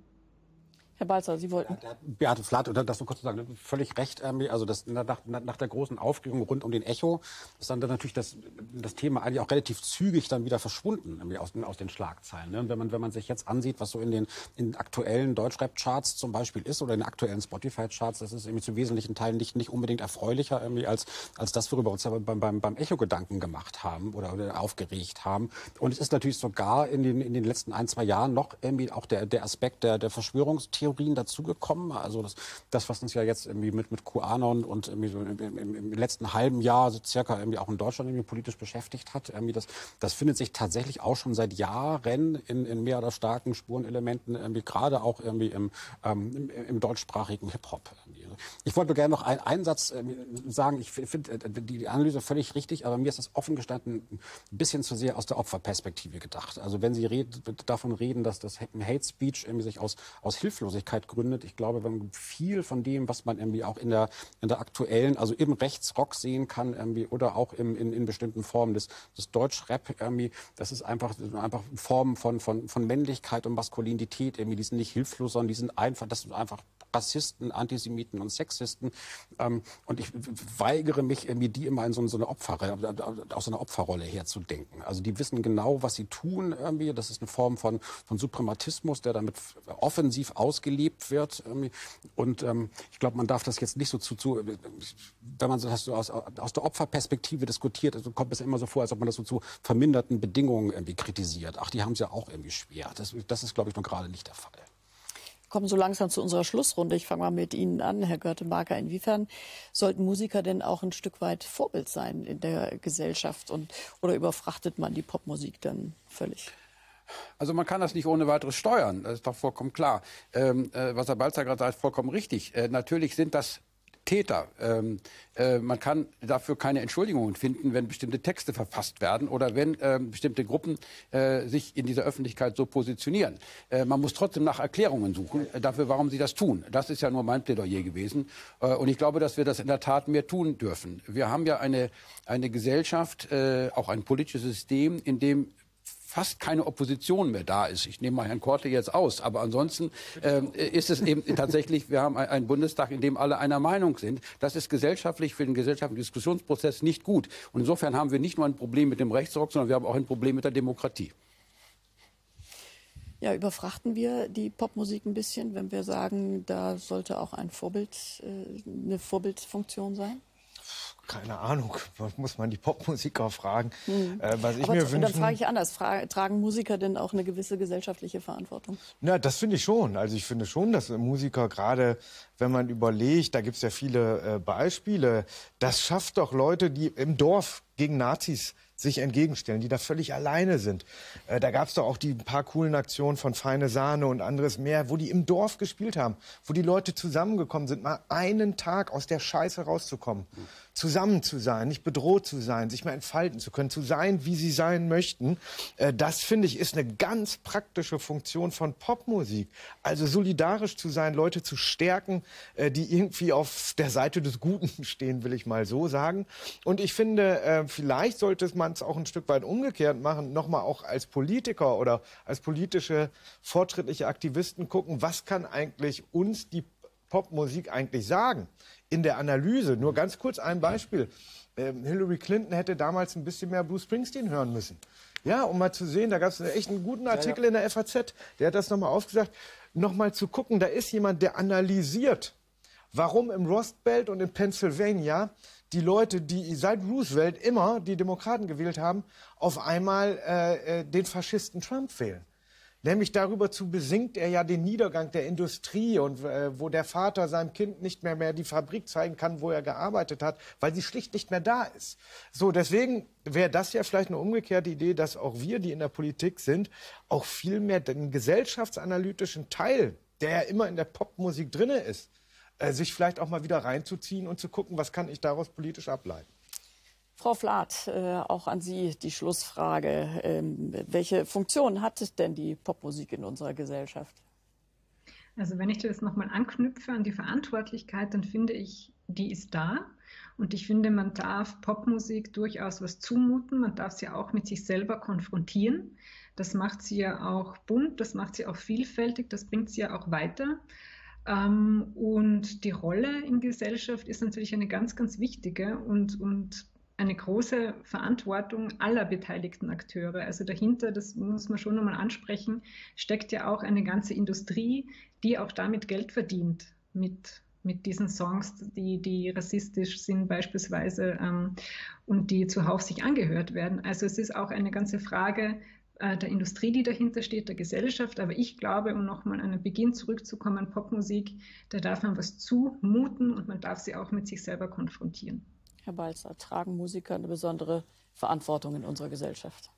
A: Herr Balzer, Sie wollten.
E: Beate Flatt, und das nur kurz zu sagen, völlig recht. Also das, nach, nach, der großen Aufregung rund um den Echo ist dann, dann natürlich das, das Thema eigentlich auch relativ zügig dann wieder verschwunden aus, aus den Schlagzeilen. Ne? Wenn, man, wenn man sich jetzt ansieht, was so in den in aktuellen Deutschrap-Charts zum Beispiel ist oder in den aktuellen Spotify-Charts, das ist irgendwie zu wesentlichen Teilen nicht, nicht unbedingt erfreulicher irgendwie als, als das, worüber wir uns beim, beim, beim Echo Gedanken gemacht haben oder, oder aufgeregt haben. Und es ist natürlich sogar in den, in den letzten ein, zwei Jahren noch irgendwie auch der, der Aspekt der, der Verschwörungstheorie Verschwörungstheorien dazugekommen. Also das, das, was uns ja jetzt irgendwie mit, mit QAnon und irgendwie so im, im, im letzten halben Jahr so circa irgendwie auch in Deutschland irgendwie politisch beschäftigt hat, irgendwie das, das findet sich tatsächlich auch schon seit Jahren in, in mehr oder starken Spurenelementen, irgendwie gerade auch irgendwie im, ähm, im, im deutschsprachigen Hip-Hop. Ich wollte gerne noch einen, Satz äh, sagen. Ich finde äh, die Analyse völlig richtig, aber mir ist das offen gestanden ein bisschen zu sehr aus der Opferperspektive gedacht. Also wenn Sie red, davon reden, dass das Hate Speech irgendwie sich aus, aus Hilflosigkeit gründet, ich glaube, wenn viel von dem, was man irgendwie auch in der, in der aktuellen, also im Rechtsrock sehen kann irgendwie, oder auch im, in, in bestimmten Formen des, des Deutschrap irgendwie, das ist einfach, einfach Formen von, von, von Männlichkeit und Maskulinität irgendwie, die sind nicht hilflos, sondern die sind einfach, das sind einfach Rassisten, Antisemiten und Sexisten. Ähm, und ich weigere mich, irgendwie die immer in so, so eine Opferrolle, aus so einer Opferrolle herzudenken. Also die wissen genau, was sie tun irgendwie. Das ist eine Form von, von Suprematismus, der damit offensiv ausgelebt wird. Irgendwie. Und ähm, ich glaube, man darf das jetzt nicht so zu, zu wenn man das so aus, aus der Opferperspektive diskutiert, also kommt es immer so vor, als ob man das so zu verminderten Bedingungen irgendwie kritisiert. Ach, die haben es ja auch irgendwie schwer. Das, das ist, glaube ich, noch gerade nicht der Fall
A: kommen so langsam zu unserer Schlussrunde. Ich fange mal mit Ihnen an, Herr Görtemarker. Inwiefern sollten Musiker denn auch ein Stück weit Vorbild sein in der Gesellschaft und oder überfrachtet man die Popmusik dann völlig?
B: Also man kann das nicht ohne weiteres steuern, das ist doch vollkommen klar. Ähm, äh, was Herr Balzer gerade sagt, vollkommen richtig. Äh, natürlich sind das Täter. Ähm, äh, man kann dafür keine Entschuldigungen finden, wenn bestimmte Texte verfasst werden oder wenn äh, bestimmte Gruppen äh, sich in dieser Öffentlichkeit so positionieren. Äh, man muss trotzdem nach Erklärungen suchen äh, dafür, warum sie das tun. Das ist ja nur mein Plädoyer gewesen. Äh, und ich glaube, dass wir das in der Tat mehr tun dürfen. Wir haben ja eine, eine Gesellschaft, auch ein politisches System, in dem fast keine Opposition mehr da ist. Ich nehme mal Herrn Korte jetzt aus, aber ansonsten äh, ist es eben tatsächlich, wir haben einen Bundestag, in dem alle einer Meinung sind. Das ist gesellschaftlich für den gesellschaftlichen Diskussionsprozess nicht gut. Und insofern haben wir nicht nur ein Problem mit dem Rechtsrock, sondern wir haben auch ein Problem mit der Demokratie.
A: Ja, überfrachten wir die Popmusik ein bisschen, wenn wir sagen, da sollte auch ein Vorbild, äh, eine Vorbildfunktion sein?
D: Keine Ahnung, muss man die Popmusiker fragen.
A: Mhm. Äh, was ich Aber mir wünschen, dann frage ich anders, Fra tragen Musiker denn auch eine gewisse gesellschaftliche Verantwortung?
D: Na, das finde ich schon. Also ich finde schon, dass Musiker gerade, wenn man überlegt, da gibt es ja viele äh, Beispiele, das schafft doch Leute, die im Dorf gegen Nazis sich entgegenstellen, die da völlig alleine sind. Äh, da gab es doch auch die paar coolen Aktionen von Feine Sahne und anderes mehr, wo die im Dorf gespielt haben, wo die Leute zusammengekommen sind, mal einen Tag aus der Scheiße rauszukommen. Mhm zusammen zu sein, nicht bedroht zu sein, sich mal entfalten zu können, zu sein, wie sie sein möchten. Äh, das finde ich ist eine ganz praktische Funktion von Popmusik. Also solidarisch zu sein, Leute zu stärken, äh, die irgendwie auf der Seite des Guten stehen, will ich mal so sagen. Und ich finde, äh, vielleicht sollte man es auch ein Stück weit umgekehrt machen, nochmal auch als Politiker oder als politische fortschrittliche Aktivisten gucken, was kann eigentlich uns die Popmusik eigentlich sagen? In der Analyse. Nur ganz kurz ein Beispiel. Ähm, Hillary Clinton hätte damals ein bisschen mehr Bruce Springsteen hören müssen. Ja, um mal zu sehen, da gab es echt einen guten Artikel ja, ja. in der FAZ, der hat das nochmal aufgesagt, nochmal zu gucken, da ist jemand, der analysiert, warum im Rust Belt und in Pennsylvania die Leute, die seit Roosevelt immer die Demokraten gewählt haben, auf einmal äh, äh den Faschisten Trump wählen. Nämlich darüber zu besingt er ja den Niedergang der Industrie und äh, wo der Vater seinem Kind nicht mehr, mehr die Fabrik zeigen kann, wo er gearbeitet hat, weil sie schlicht nicht mehr da ist. So, deswegen wäre das ja vielleicht eine umgekehrte Idee, dass auch wir, die in der Politik sind, auch viel mehr den gesellschaftsanalytischen Teil, der ja immer in der Popmusik drinne ist, äh, sich vielleicht auch mal wieder reinzuziehen und zu gucken, was kann ich daraus politisch ableiten.
A: Frau Flath, äh, auch an Sie die Schlussfrage. Ähm, welche Funktion hat denn die Popmusik in unserer Gesellschaft?
C: Also wenn ich das nochmal anknüpfe an die Verantwortlichkeit, dann finde ich, die ist da. Und ich finde, man darf Popmusik durchaus was zumuten. Man darf sie auch mit sich selber konfrontieren. Das macht sie ja auch bunt, das macht sie auch vielfältig, das bringt sie ja auch weiter. Ähm, und die Rolle in Gesellschaft ist natürlich eine ganz, ganz wichtige. Und, und eine große Verantwortung aller beteiligten Akteure. Also dahinter, das muss man schon nochmal ansprechen, steckt ja auch eine ganze Industrie, die auch damit Geld verdient mit mit diesen Songs, die, die rassistisch sind beispielsweise ähm, und die zuhauf sich angehört werden. Also es ist auch eine ganze Frage, äh, der Industrie, die dahinter steht, der Gesellschaft. Aber ich glaube, um nochmal an den Beginn zurückzukommen, Popmusik, da darf man was zumuten und man darf sie auch mit sich selber konfrontieren.
A: Herr Balzer, tragen Musiker eine besondere Verantwortung in unserer Gesellschaft?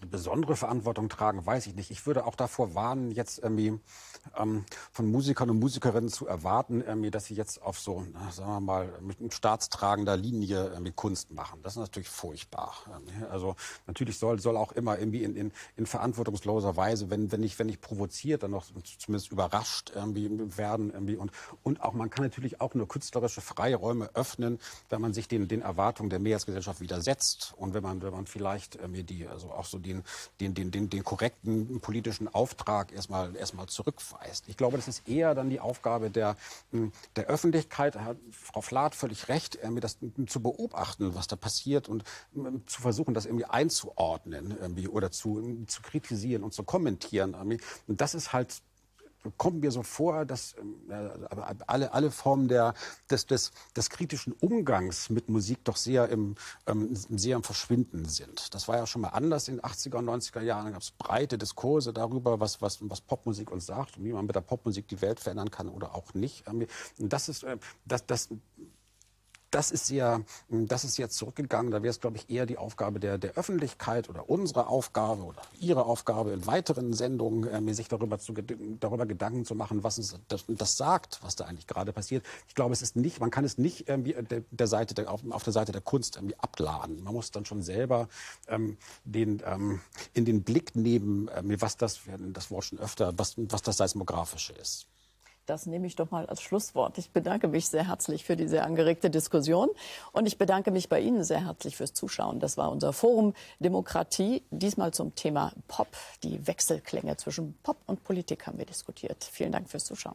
E: Eine besondere Verantwortung tragen, weiß ich nicht. Ich würde auch davor warnen, jetzt irgendwie ähm, von Musikern und Musikerinnen zu erwarten, irgendwie, dass sie jetzt auf so, na, sagen wir mal, mit staatstragender Linie irgendwie Kunst machen. Das ist natürlich furchtbar. Also natürlich soll, soll auch immer irgendwie in, in, in verantwortungsloser Weise, wenn, wenn nicht, wenn nicht provoziert, dann noch zumindest überrascht irgendwie werden. Irgendwie. Und, und auch man kann natürlich auch nur künstlerische Freiräume öffnen, wenn man sich den, den Erwartungen der Mehrheitsgesellschaft widersetzt und wenn man, wenn man vielleicht irgendwie die, also auch so den, den, den, den, den korrekten politischen Auftrag erstmal, erstmal zurückweist. Ich glaube, das ist eher dann die Aufgabe der, hm, der Öffentlichkeit. Hat Frau Flath völlig recht, irgendwie das zu beobachten, was da passiert und hm, zu versuchen, das irgendwie einzuordnen irgendwie, oder zu, zu kritisieren und zu kommentieren. Und das ist halt kommt mir so vor, dass äh, alle, alle Formen der, des, des, des kritischen Umgangs mit Musik doch sehr im, ähm, sehr im Verschwinden sind. Das war ja schon mal anders in den 80er und 90er Jahren. Da gab es breite Diskurse darüber, was, was, was Popmusik uns sagt und wie man mit der Popmusik die Welt verändern kann oder auch nicht. Und das ist, äh, das, das, das ist ja, das ist jetzt zurückgegangen. Da wäre es, glaube ich, eher die Aufgabe der, der Öffentlichkeit oder unsere Aufgabe oder Ihre Aufgabe in weiteren Sendungen, äh, mir sich darüber, zu, darüber Gedanken zu machen, was es, das, das sagt, was da eigentlich gerade passiert. Ich glaube, es ist nicht, man kann es nicht irgendwie der, der Seite der, auf, auf, der Seite der Kunst irgendwie abladen. Man muss dann schon selber ähm, den, ähm, in den Blick nehmen, äh, was das, das Wort schon öfter, was, was das Seismografische ist.
A: Das nehme ich doch mal als Schlusswort. Ich bedanke mich sehr herzlich für diese angeregte Diskussion und ich bedanke mich bei Ihnen sehr herzlich fürs Zuschauen. Das war unser Forum Demokratie, diesmal zum Thema Pop. Die Wechselklänge zwischen Pop und Politik haben wir diskutiert. Vielen Dank fürs Zuschauen.